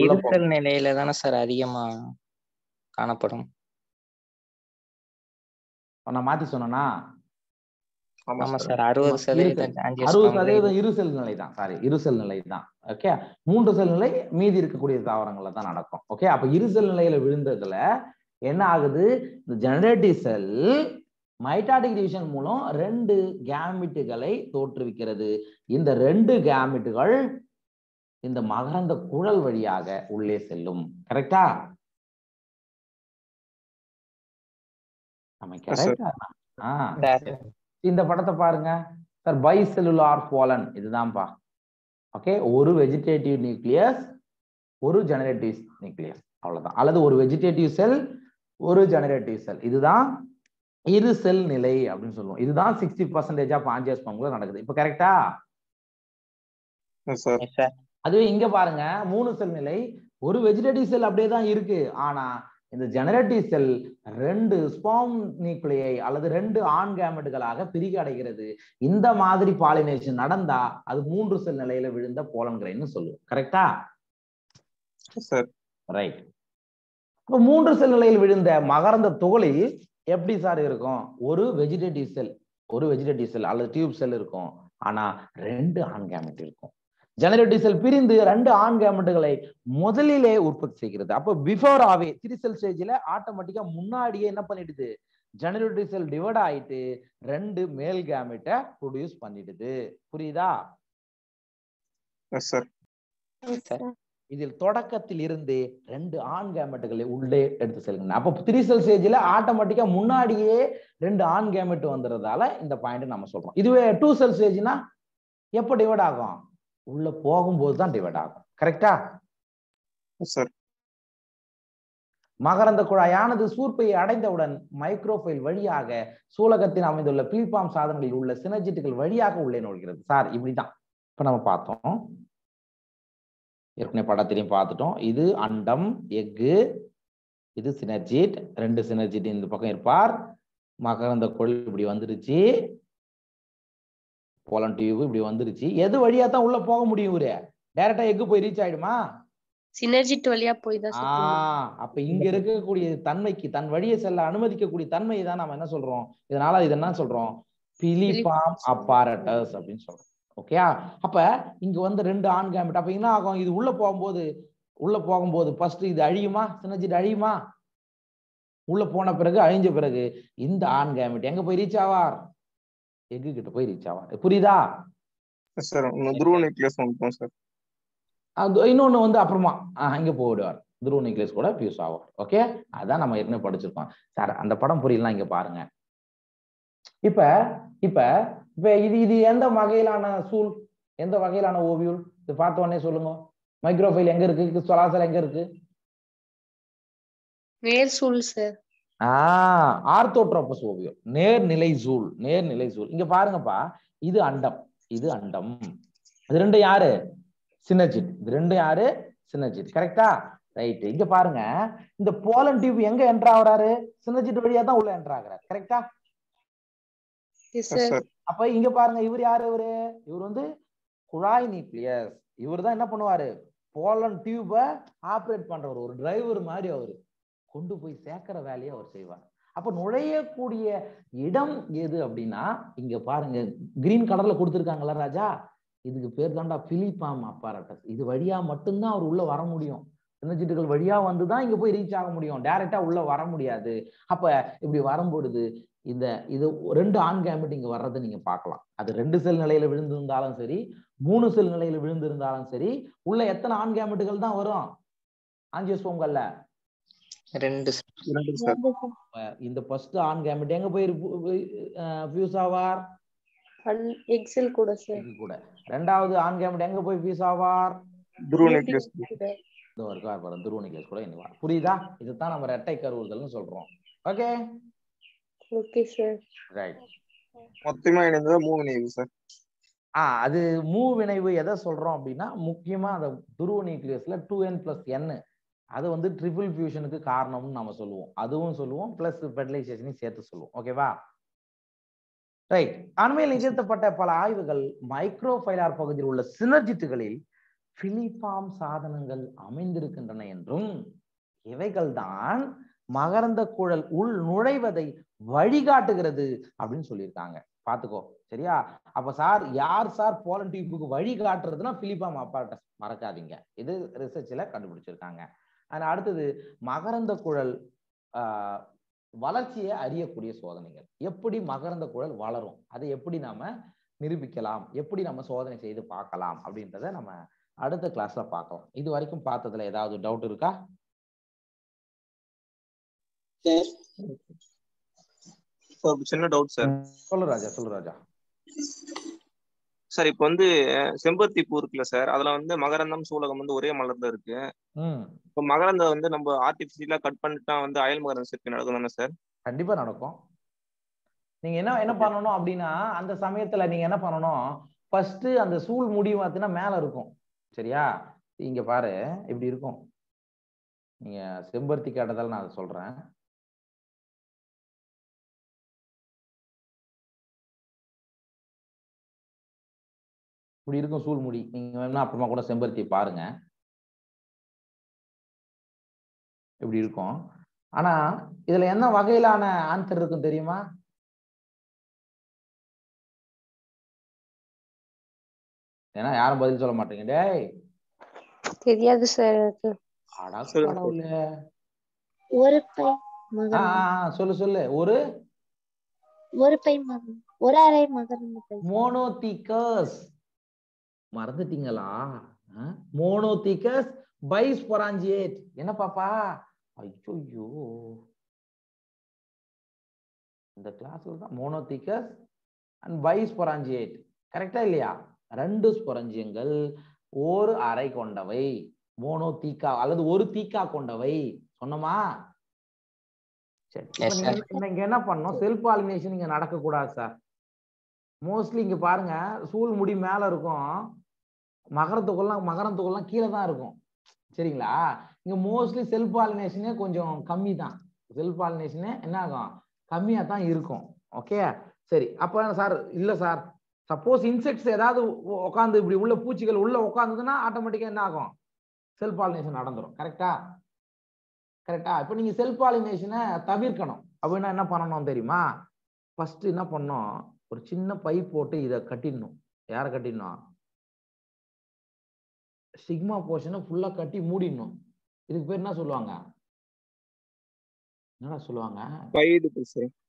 நிலையில தானே சார் அதிகமா காணப்படும்? நான் மாத்தி சொன்னேனா? ஆமா சார். அறுபது சதவீதம் அறுபது angiosperm சதவீதம் இரு செல் நிலை தான். சாரி இரு செல் நிலை தான். ஓகே மூன்று செல் நிலை மீதி இருக்கக்கூடிய தாவரங்கள்ல தான் நடக்கும். ஓகே அப்ப இரு செல் நிலையில விழுந்ததுல என்ன ஆகுது? இந்த ஜெனரேட்டிவ் செல் மைட்டாட்டிக் டிவிஷன் மூலம் ரெண்டு கேமிட்டுகளை தோற்றுவிக்கிறது. இந்த ரெண்டு கேமிட்டுகள் இந்த மகரந்த குழல் வழியாக உள்ளே செல்லும். கரெக்டா நம்ம கரெக்டா ஆ? இந்த படத்தை பாருங்க. சார் பை செல்லுலார் போலன் இதுதான்ப்பா. ஓகே? ஒரு வெஜிடேட்டிவ் நியூக்ளியஸ் ஒரு ஜெனரேட்டிவ் நியூக்ளியஸ் அவ்வளவுதான். அல்லது ஒரு வெஜிடேட்டிவ் செல் ஒரு ஜெனரேட்டிவ் செல் இதுதான் இரு செல் நிலை அப்படின்னு சொல்லுவோம். இதுதான் சிக்ஸ்டி பர்சன்டேஜ் ஆஃப் ஆஞ்சியோஸ்பம்ல நடக்குது. இப்போ கரெக்டா அதுவே இங்க பாருங்க. மூணு செல் நிலை. ஒரு வெஜிடேட்டிவ் செல் அப்படியே தான் இருக்கு. ஆனா இந்த ஜெனரேட்டிவ் செல் ரெண்டு ஸ்பாம் நியூக்ளியை அல்லது ரெண்டு ஆண் கேமெட்டுகளாக பிரிக்க அடைகிறது. இந்த மாதிரி பாலினேஷன் நடந்தா அது மூன்று செல் நிலையில விழுந்த போலன் கிரைன்னு சொல்லுவோம். கரெக்டா ரைட் இப்போ மூன்று செல் நிலையில் விழுந்த மகரந்த துகளில் எப்படி சார் இருக்கும்? ஒரு வெஜிடேட்டிவ் செல் ஒரு வெஜிடேட்டிவ் செல் அல்லது டியூப் செல் இருக்கும். ஆனா ரெண்டு ஆண் கேமெட் இருக்கும். ஜெனரேட்டிவ் செல் பிரிந்து ரெண்டு ஆண் கேமெட்டுகளை முதலிலே உற்பத்தி செய்கிறது. அப்போ பிஃபோர் ஆவே த்ரீ செல் ஸ்டேஜ்ல ஆட்டோமேட்டிக்கா முன்னாடியே என்ன பண்ணிடுது? ஜெனரேட்டிவ் செல் டிவைட் ஆயிட்டு ரெண்டு மேல் கேமெட்டை ப்ரொடியூஸ் பண்ணிடுது. புரியுதா? சார் இதில் தொடக்கத்தில் இருந்தே ரெண்டு ஆண் கேமெட்டுகளை உள்ளே எடுத்து செல்கின்றன. அப்போ த்ரீ செல் ஸ்டேஜ்ல ஆட்டோமேட்டிக்கா முன்னாடியே ரெண்டு ஆண் கேமெட் வந்துடுறதால இந்த பாயிண்ட் நம்ம சொல்றோம். இதுவே டூ செல் ஸ்டேஜ்னா எப்போ டிவைட் ஆகும்? உள்ள போகும்போது தான் டிவைட் ஆகும். கரெக்டா சார் மகரந்த குழாயானது சூர்ப்பையை அடைந்தவுடன் மைக்ரோஃபைல் வழியாக சூலகத்தில் அமைந்துள்ள பிலிபாம் சாதனங்களில் உள்ள சினர்ஜிட்டுகள் வழியாக உள்ளே நுழைகிறது. சார் இப்படிதான். இப்ப நம்ம பார்த்தோம். ஏற்கனவே படத்திலையும் பார்த்துட்டோம். இது அண்டம் எக்கு இது சினர்ஜிட் ரெண்டு சினர்ஜிட் இந்த பக்கம் இருப்பார். மகரந்த கொள் இப்படி வந்துருச்சு போலன் டியூப் இப்படி வந்துருச்சு. எது வழியா தான் உள்ள போக முடியும் இவரு? டைரக்டா எக்கு போய் ரீச் ஆயிடுமா? சினர்ஜிட் வழியா போய் தான் அப்ப இங்க இருக்கக்கூடிய தன்மைக்கு தன் வழியை செல்ல அனுமதிக்கக்கூடிய தன்மையை தான் நம்ம என்ன சொல்றோம்? இதனால இது என்ன சொல்றோம்? பிலிபாம் அப்பாரட்டஸ் அப்படின்னு சொல்றோம். ஓகே அப்ப இங்க வந்து ரெண்டு ஆண் கேமெட் அப்ப என்ன ஆகும்? இது உள்ள போகும்போது உள்ள போகும்போது ஃபர்ஸ்ட் இது அழியுமா? சின்னஜிட் அழியுமா? உள்ள போன பிறகு அழிஞ்ச பிறகு இந்த ஆண் கேமெட் எங்க போய் ரீச் ஆவார்? எக்கு கிட்ட போய் ரீச் ஆவார் புரியுதா? சார் துருவ வந்துட்டோம் சார். அது இன்னொன்னு வந்து அப்புறமா ஆஹ் இங்க போயிடுவார். துருவ நியூக்ளியஸ் கூட ஃபியூஸ் ஆவார். ஓகே அதான் நம்ம ஏற்கனவே படிச்சிருக்கோம். சார் அந்த படம் புரியலாம் இங்க பாருங்க. இப்ப இப்ப இப்ப இது இது எந்த வகையிலான சூழ்? எந்த வகையிலான ஓவியூல் இது பார்த்த உடனே சொல்லுங்க. மைக்ரோஃபைல் எங்க இருக்கு? சொலாசல் எங்க இருக்கு? சூழ் சார். ஆஹ் ஆர்த்தோட்ரோபஸ் ஓவியம். நேர்நிலை ஜூல் நேர்நிலை ஜூல் இங்க பாருங்கப்பா இது அண்டம் இது அண்டம். இது ரெண்டு யாரு? சின்னஜிட் இது ரெண்டும் யாரு? சின்னஜிட் கரெக்டா? ரைட். இங்க பாருங்க இந்த போலன் டியூப் எங்க என்டர் ஆகுறாரு? சின்னஜிட் வழியா தான் உள்ள என்டர் ஆகுறாரு. கரெக்டா? அப்ப இங்க பாருங்க இவர் யாரு இவரு? இவர் வந்து குழாய் நியூக்ளியஸ். இவர் தான் என்ன பண்ணுவாரு? போலன் டியூப ஆப்ரேட் பண்றவர். ஒரு டிரைவர் மாதிரி அவரு. கொண்டு போய் சேர்க்கிற வேலையை அவர் செய்வார். அப்ப நுழையக்கூடிய இடம் எது அப்படின்னா இங்க பாருங்க கிரீன் கலர்ல கொடுத்துருக்காங்கல்ல ராஜா இதுக்கு பேர் தாண்டா பிலிப்பாம் அப்பாரட்டஸ் இது வழியா மட்டும்தான் அவர் உள்ள வர முடியும். சின்னச்சிட்டுகள் வழியா வந்துதான் இங்க போய் ரீச் ஆக முடியும். டைரக்டா உள்ள வர முடியாது. அப்ப இப்படி வரும்பொழுது இந்த இது ரெண்டு ஆண் கேமெட் இங்க வர்றதை நீங்க பார்க்கலாம். அது ரெண்டு செல் நிலையில விழுந்திருந்தாலும் சரி மூணு செல் நிலையில விழுந்திருந்தாலும் சரி உள்ள எத்தனை ஆண் கேமிட்டுகள் தான் வரும்? ஆஞ்சியோஸ்போம்கள்ல ரெண்டு இந்த ஃபர்ஸ்ட் ஆண் கேமெட் எங்க போய் ஃபியூஸ் ஆவார்? எக்ஸல் கூட சார் கூட. ரெண்டாவது ஆண் கேமெட் எங்க போய் ஃபியூஸ் ஆவார்? துருவ நியூக்ளியஸ் இந்த இருக்கா பாருங்க துருவ நியூக்ளியஸ் கூட இனிவா புரியுதா? இதுதான் நம்ம ரெட்டை கருவுதல்னு சொல்றோம். ஓகே ஓகே சார் ரைட் மொத்தமா இணைந்ததா மூணு நீவு சார் ஆஹ் அது மூ வினைவு எதை சொல்றோம் அப்படின்னா முக்கியமா அந்த துருவ நியூக்ளியஸ்ல டூ என் பிளஸ் என் அது வந்து ட்ரிபிள் ஃபியூஷனுக்கு காரணம்னு நம்ம சொல்லுவோம். அதுவும் சொல்லுவோம் பிளஸ் ஃபெர்டிலைசேஷனையும் சேர்த்து சொல்லுவோம். ஓகேவா ரைட் அண்மையில் நிகழ்த்தப்பட்ட பல ஆய்வுகள் மைக்ரோஃபைலார் பகுதியில் உள்ள சினர்ஜிட்டுகளில் பிலிபாம் சாதனங்கள் அமைந்திருக்கின்றன என்றும் இவைகள்தான் மகரந்த குழல் உள் நுழைவதை வழிகாட்டுகிறது அப்படின்னு சொல்லியிருக்காங்க. பாத்துக்கோ சரியா? அப்ப சார் யார் சார் போலன் டியூப்புக்கு வழி காட்டுறதுன்னா பிலிபாம் அப்பார்டஸ் மறக்காதீங்க. இது ரிசர்ச்ல கண்டுபிடிச்சிருக்காங்க. அண்ட் அடுத்தது மகரந்த குழல் வளர்ச்சியை அறியக்கூடிய சோதனைகள். எப்படி மகரந்த குழல் வளரும்? அதை எப்படி நாம நிரூபிக்கலாம்? எப்படி நம்ம சோதனை செய்து பார்க்கலாம்? அப்படின்றத நம்ம அடுத்த கிளாஸ்ல பார்க்கலாம். இது வரைக்கும் பார்த்ததுல ஏதாவது டவுட் இருக்கா? சின்ன டவுட் சார் சொல்லு ராஜா சொல்லு ராஜா. சார் இப்போ வந்து செம்பருத்தி பூ இருக்குல்ல சார் அதுல வந்து மகரந்தம் சூலகம் வந்து ஒரே மலர்ல இருக்கு. இப்போ மகரந்தம் வந்து நம்ம ஆர்டிபிஷியலா கட் பண்ணிட்டா வந்து அயல் மகரந்த சேர்க்கை நடக்கும் தானே சார்? கண்டிப்பா நடக்கும். நீங்க என்ன என்ன பண்ணணும் அப்படின்னா அந்த சமயத்துல நீங்க என்ன பண்ணணும் ஃபர்ஸ்ட் அந்த சூழ் முடி பார்த்தீங்கன்னா மேல இருக்கும். சரியா? இங்க பாரு இப்படி இருக்கும். நீங்க செம்பருத்தி கேட்டதால நான் அதை சொல்றேன். இப்படி இருக்கும் சூழ் முடி. நீங்க வேணா அப்புறமா கூட செம்பருத்தி பாருங்க. இப்படி இருக்கும். ஆனா இதுல என்ன வகையிலான ஆன்சர் இருக்கும் தெரியுமா? ஏன்னா யாரும் பதில் சொல்ல மாட்டீங்க. டேய்! தெரியாது சார். ஒரு பை சொல்லு சொல்லு. ஒரு? ஒரு பை ஒரு அரை பை மோனோதிகஸ். மறந்துட்டீங்களா? மோனோதிகஸ் பைஸ்பொராஞ்சியேட் என்ன பாப்பா? ஐயோ இந்த கிளாஸ்ல தான் மோனோதிகஸ் அண்ட் பைஸ்பொராஞ்சியேட் கரெக்டா இல்லையா? ரெண்டு ஸ்பொரஞ்சியங்கள் ஒரு அறை கொண்டவை. மோனோ தீக்கா அல்லது ஒரு தீக்கா கொண்டவை. சொன்னோமா? நீங்க. என்ன- பண்ணணும்? செல்ஃப் பாலினேஷன் இங்க நடக்க கூடாது சார் மோஸ்ட்லி இங்க பாருங்க சூழ் முடி மேல இருக்கும். மகரத்துக்குள்ளாம் மகரத்துக்குள்ளாம் கீழே தான் இருக்கும். சரிங்களா? இங்க மோஸ்ட்லி செல்ஃப் பாலினேஷனே கொஞ்சம் கம்மி தான். செல்ஃப் பாலினேஷனே என்ன ஆகும்? கம்மியா தான் இருக்கும். ஓகே சரி. அப்ப சார் இல்ல சார் சப்போஸ் இன்செக்ட்ஸ் ஏதாவது உட்காந்து இப்படி உள்ள பூச்சிகள் உள்ள உட்காந்துதுன்னா ஆட்டோமேட்டிக்கா என்ன ஆகும்? செல்ஃப் பாலினேஷன் நடந்துடும் கரெக்டா கரெக்டா இப்போ நீங்க செல்ஃப் பாலினேஷனை தவிர்க்கணும். அப்படின்னா என்ன பண்ணணும் தெரியுமா? ஃபர்ஸ்ட் என்ன பண்ணணும்? ஒரு சின்ன பைப் போட்டு இதை கட்டிடணும். யாரை கட்டிடணும்? சிக்மா போர்ஷனை ஃபுல்லா கட்டி மூடிடணும். இதுக்கு பேர் என்ன சொல்லுவாங்க? என்னடா சொல்லுவாங்க?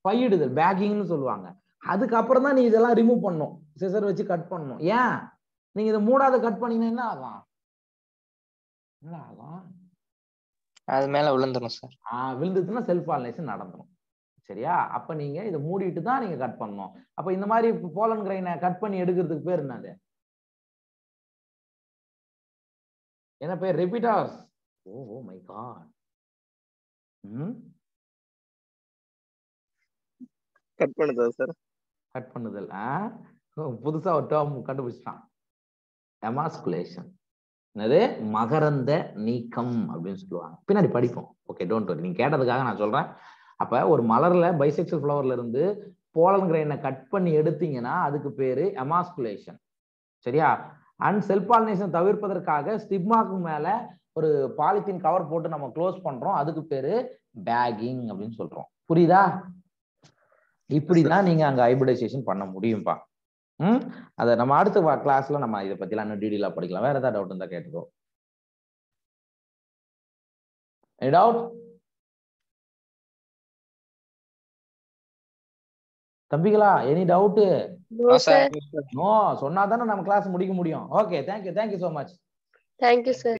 பையிடுதல் பேக்கிங்னு சொல்லுவாங்க. அதுக்கப்புறம் தான் நீ இதெல்லாம் ரிமூவ் பண்ணணும். சிசர் வச்சு கட் பண்ணணும். ஏன்? நீங்க இதை மூடாத கட் பண்ணீங்கன்னா என்ன ஆகும்? என்ன ஆகும்? அது மேல விழுந்துரும் சார் ஆஹ் விழுந்துச்சுன்னா செல்ஃப் பாலினேஷன் நடந்துரும். சரியா? அப்ப நீங்க இதை மூடிட்டு தான் நீங்க கட் பண்ணணும். அப்ப இந்த மாதிரி போலன் கிரைனை கட் பண்ணி எடுக்கிறதுக்கு பேர் என்னது? என்ன பேர்? Repeaters oh oh my? God cut பண்ணுதா சார் கட் பண்ணுதல். புதுசா ஒரு டேர்ம் கண்டுபிடிச்சிட்டான். எமாஸ்குலேஷன் என்னது? மகரந்த நீக்கம் அப்படின்னு சொல்லுவாங்க. பின்னாடி படிப்போம். ஓகே டோன்ட் வரி நீங்க கேட்டதுக்காக நான் சொல்றேன். அப்ப ஒரு மலர்ல பைசெக்சுவல் ஃப்ளவர்ல இருந்து போலன் கிரைனை கட் பண்ணி எடுத்தீங்கன்னா அதுக்கு பேரு எமாஸ்குலேஷன் சரியா? அண்ட் செல்ஃப் பாலினேஷன் தவிர்ப்பதற்காக ஸ்டிக்மாக்கு மேல ஒரு பாலித்தீன் கவர் போட்டு நம்ம க்ளோஸ் பண்றோம். அதுக்கு பேரு பேகிங் அப்படின்னு சொல்றோம். புரியுதா? இப்படிதான் நீங்க அங்க ஹைபிரிடைசேஷன் பண்ண முடியும்பா. ம்? அதை நம்ம அடுத்த கிளாஸ்ல நம்ம இதை பத்திலாம் இன்னும் டீடெயிலா படிக்கலாம். வேற ஏதாவது டவுட் இருந்தா கேட்டுக்கோ. டவுட் தம்பிகளா எனி டவுட். நோ சொன்னா தானே நம்ம கிளாஸ் முடிக்க முடியும் okay thank you thank you so much Thank you, sir.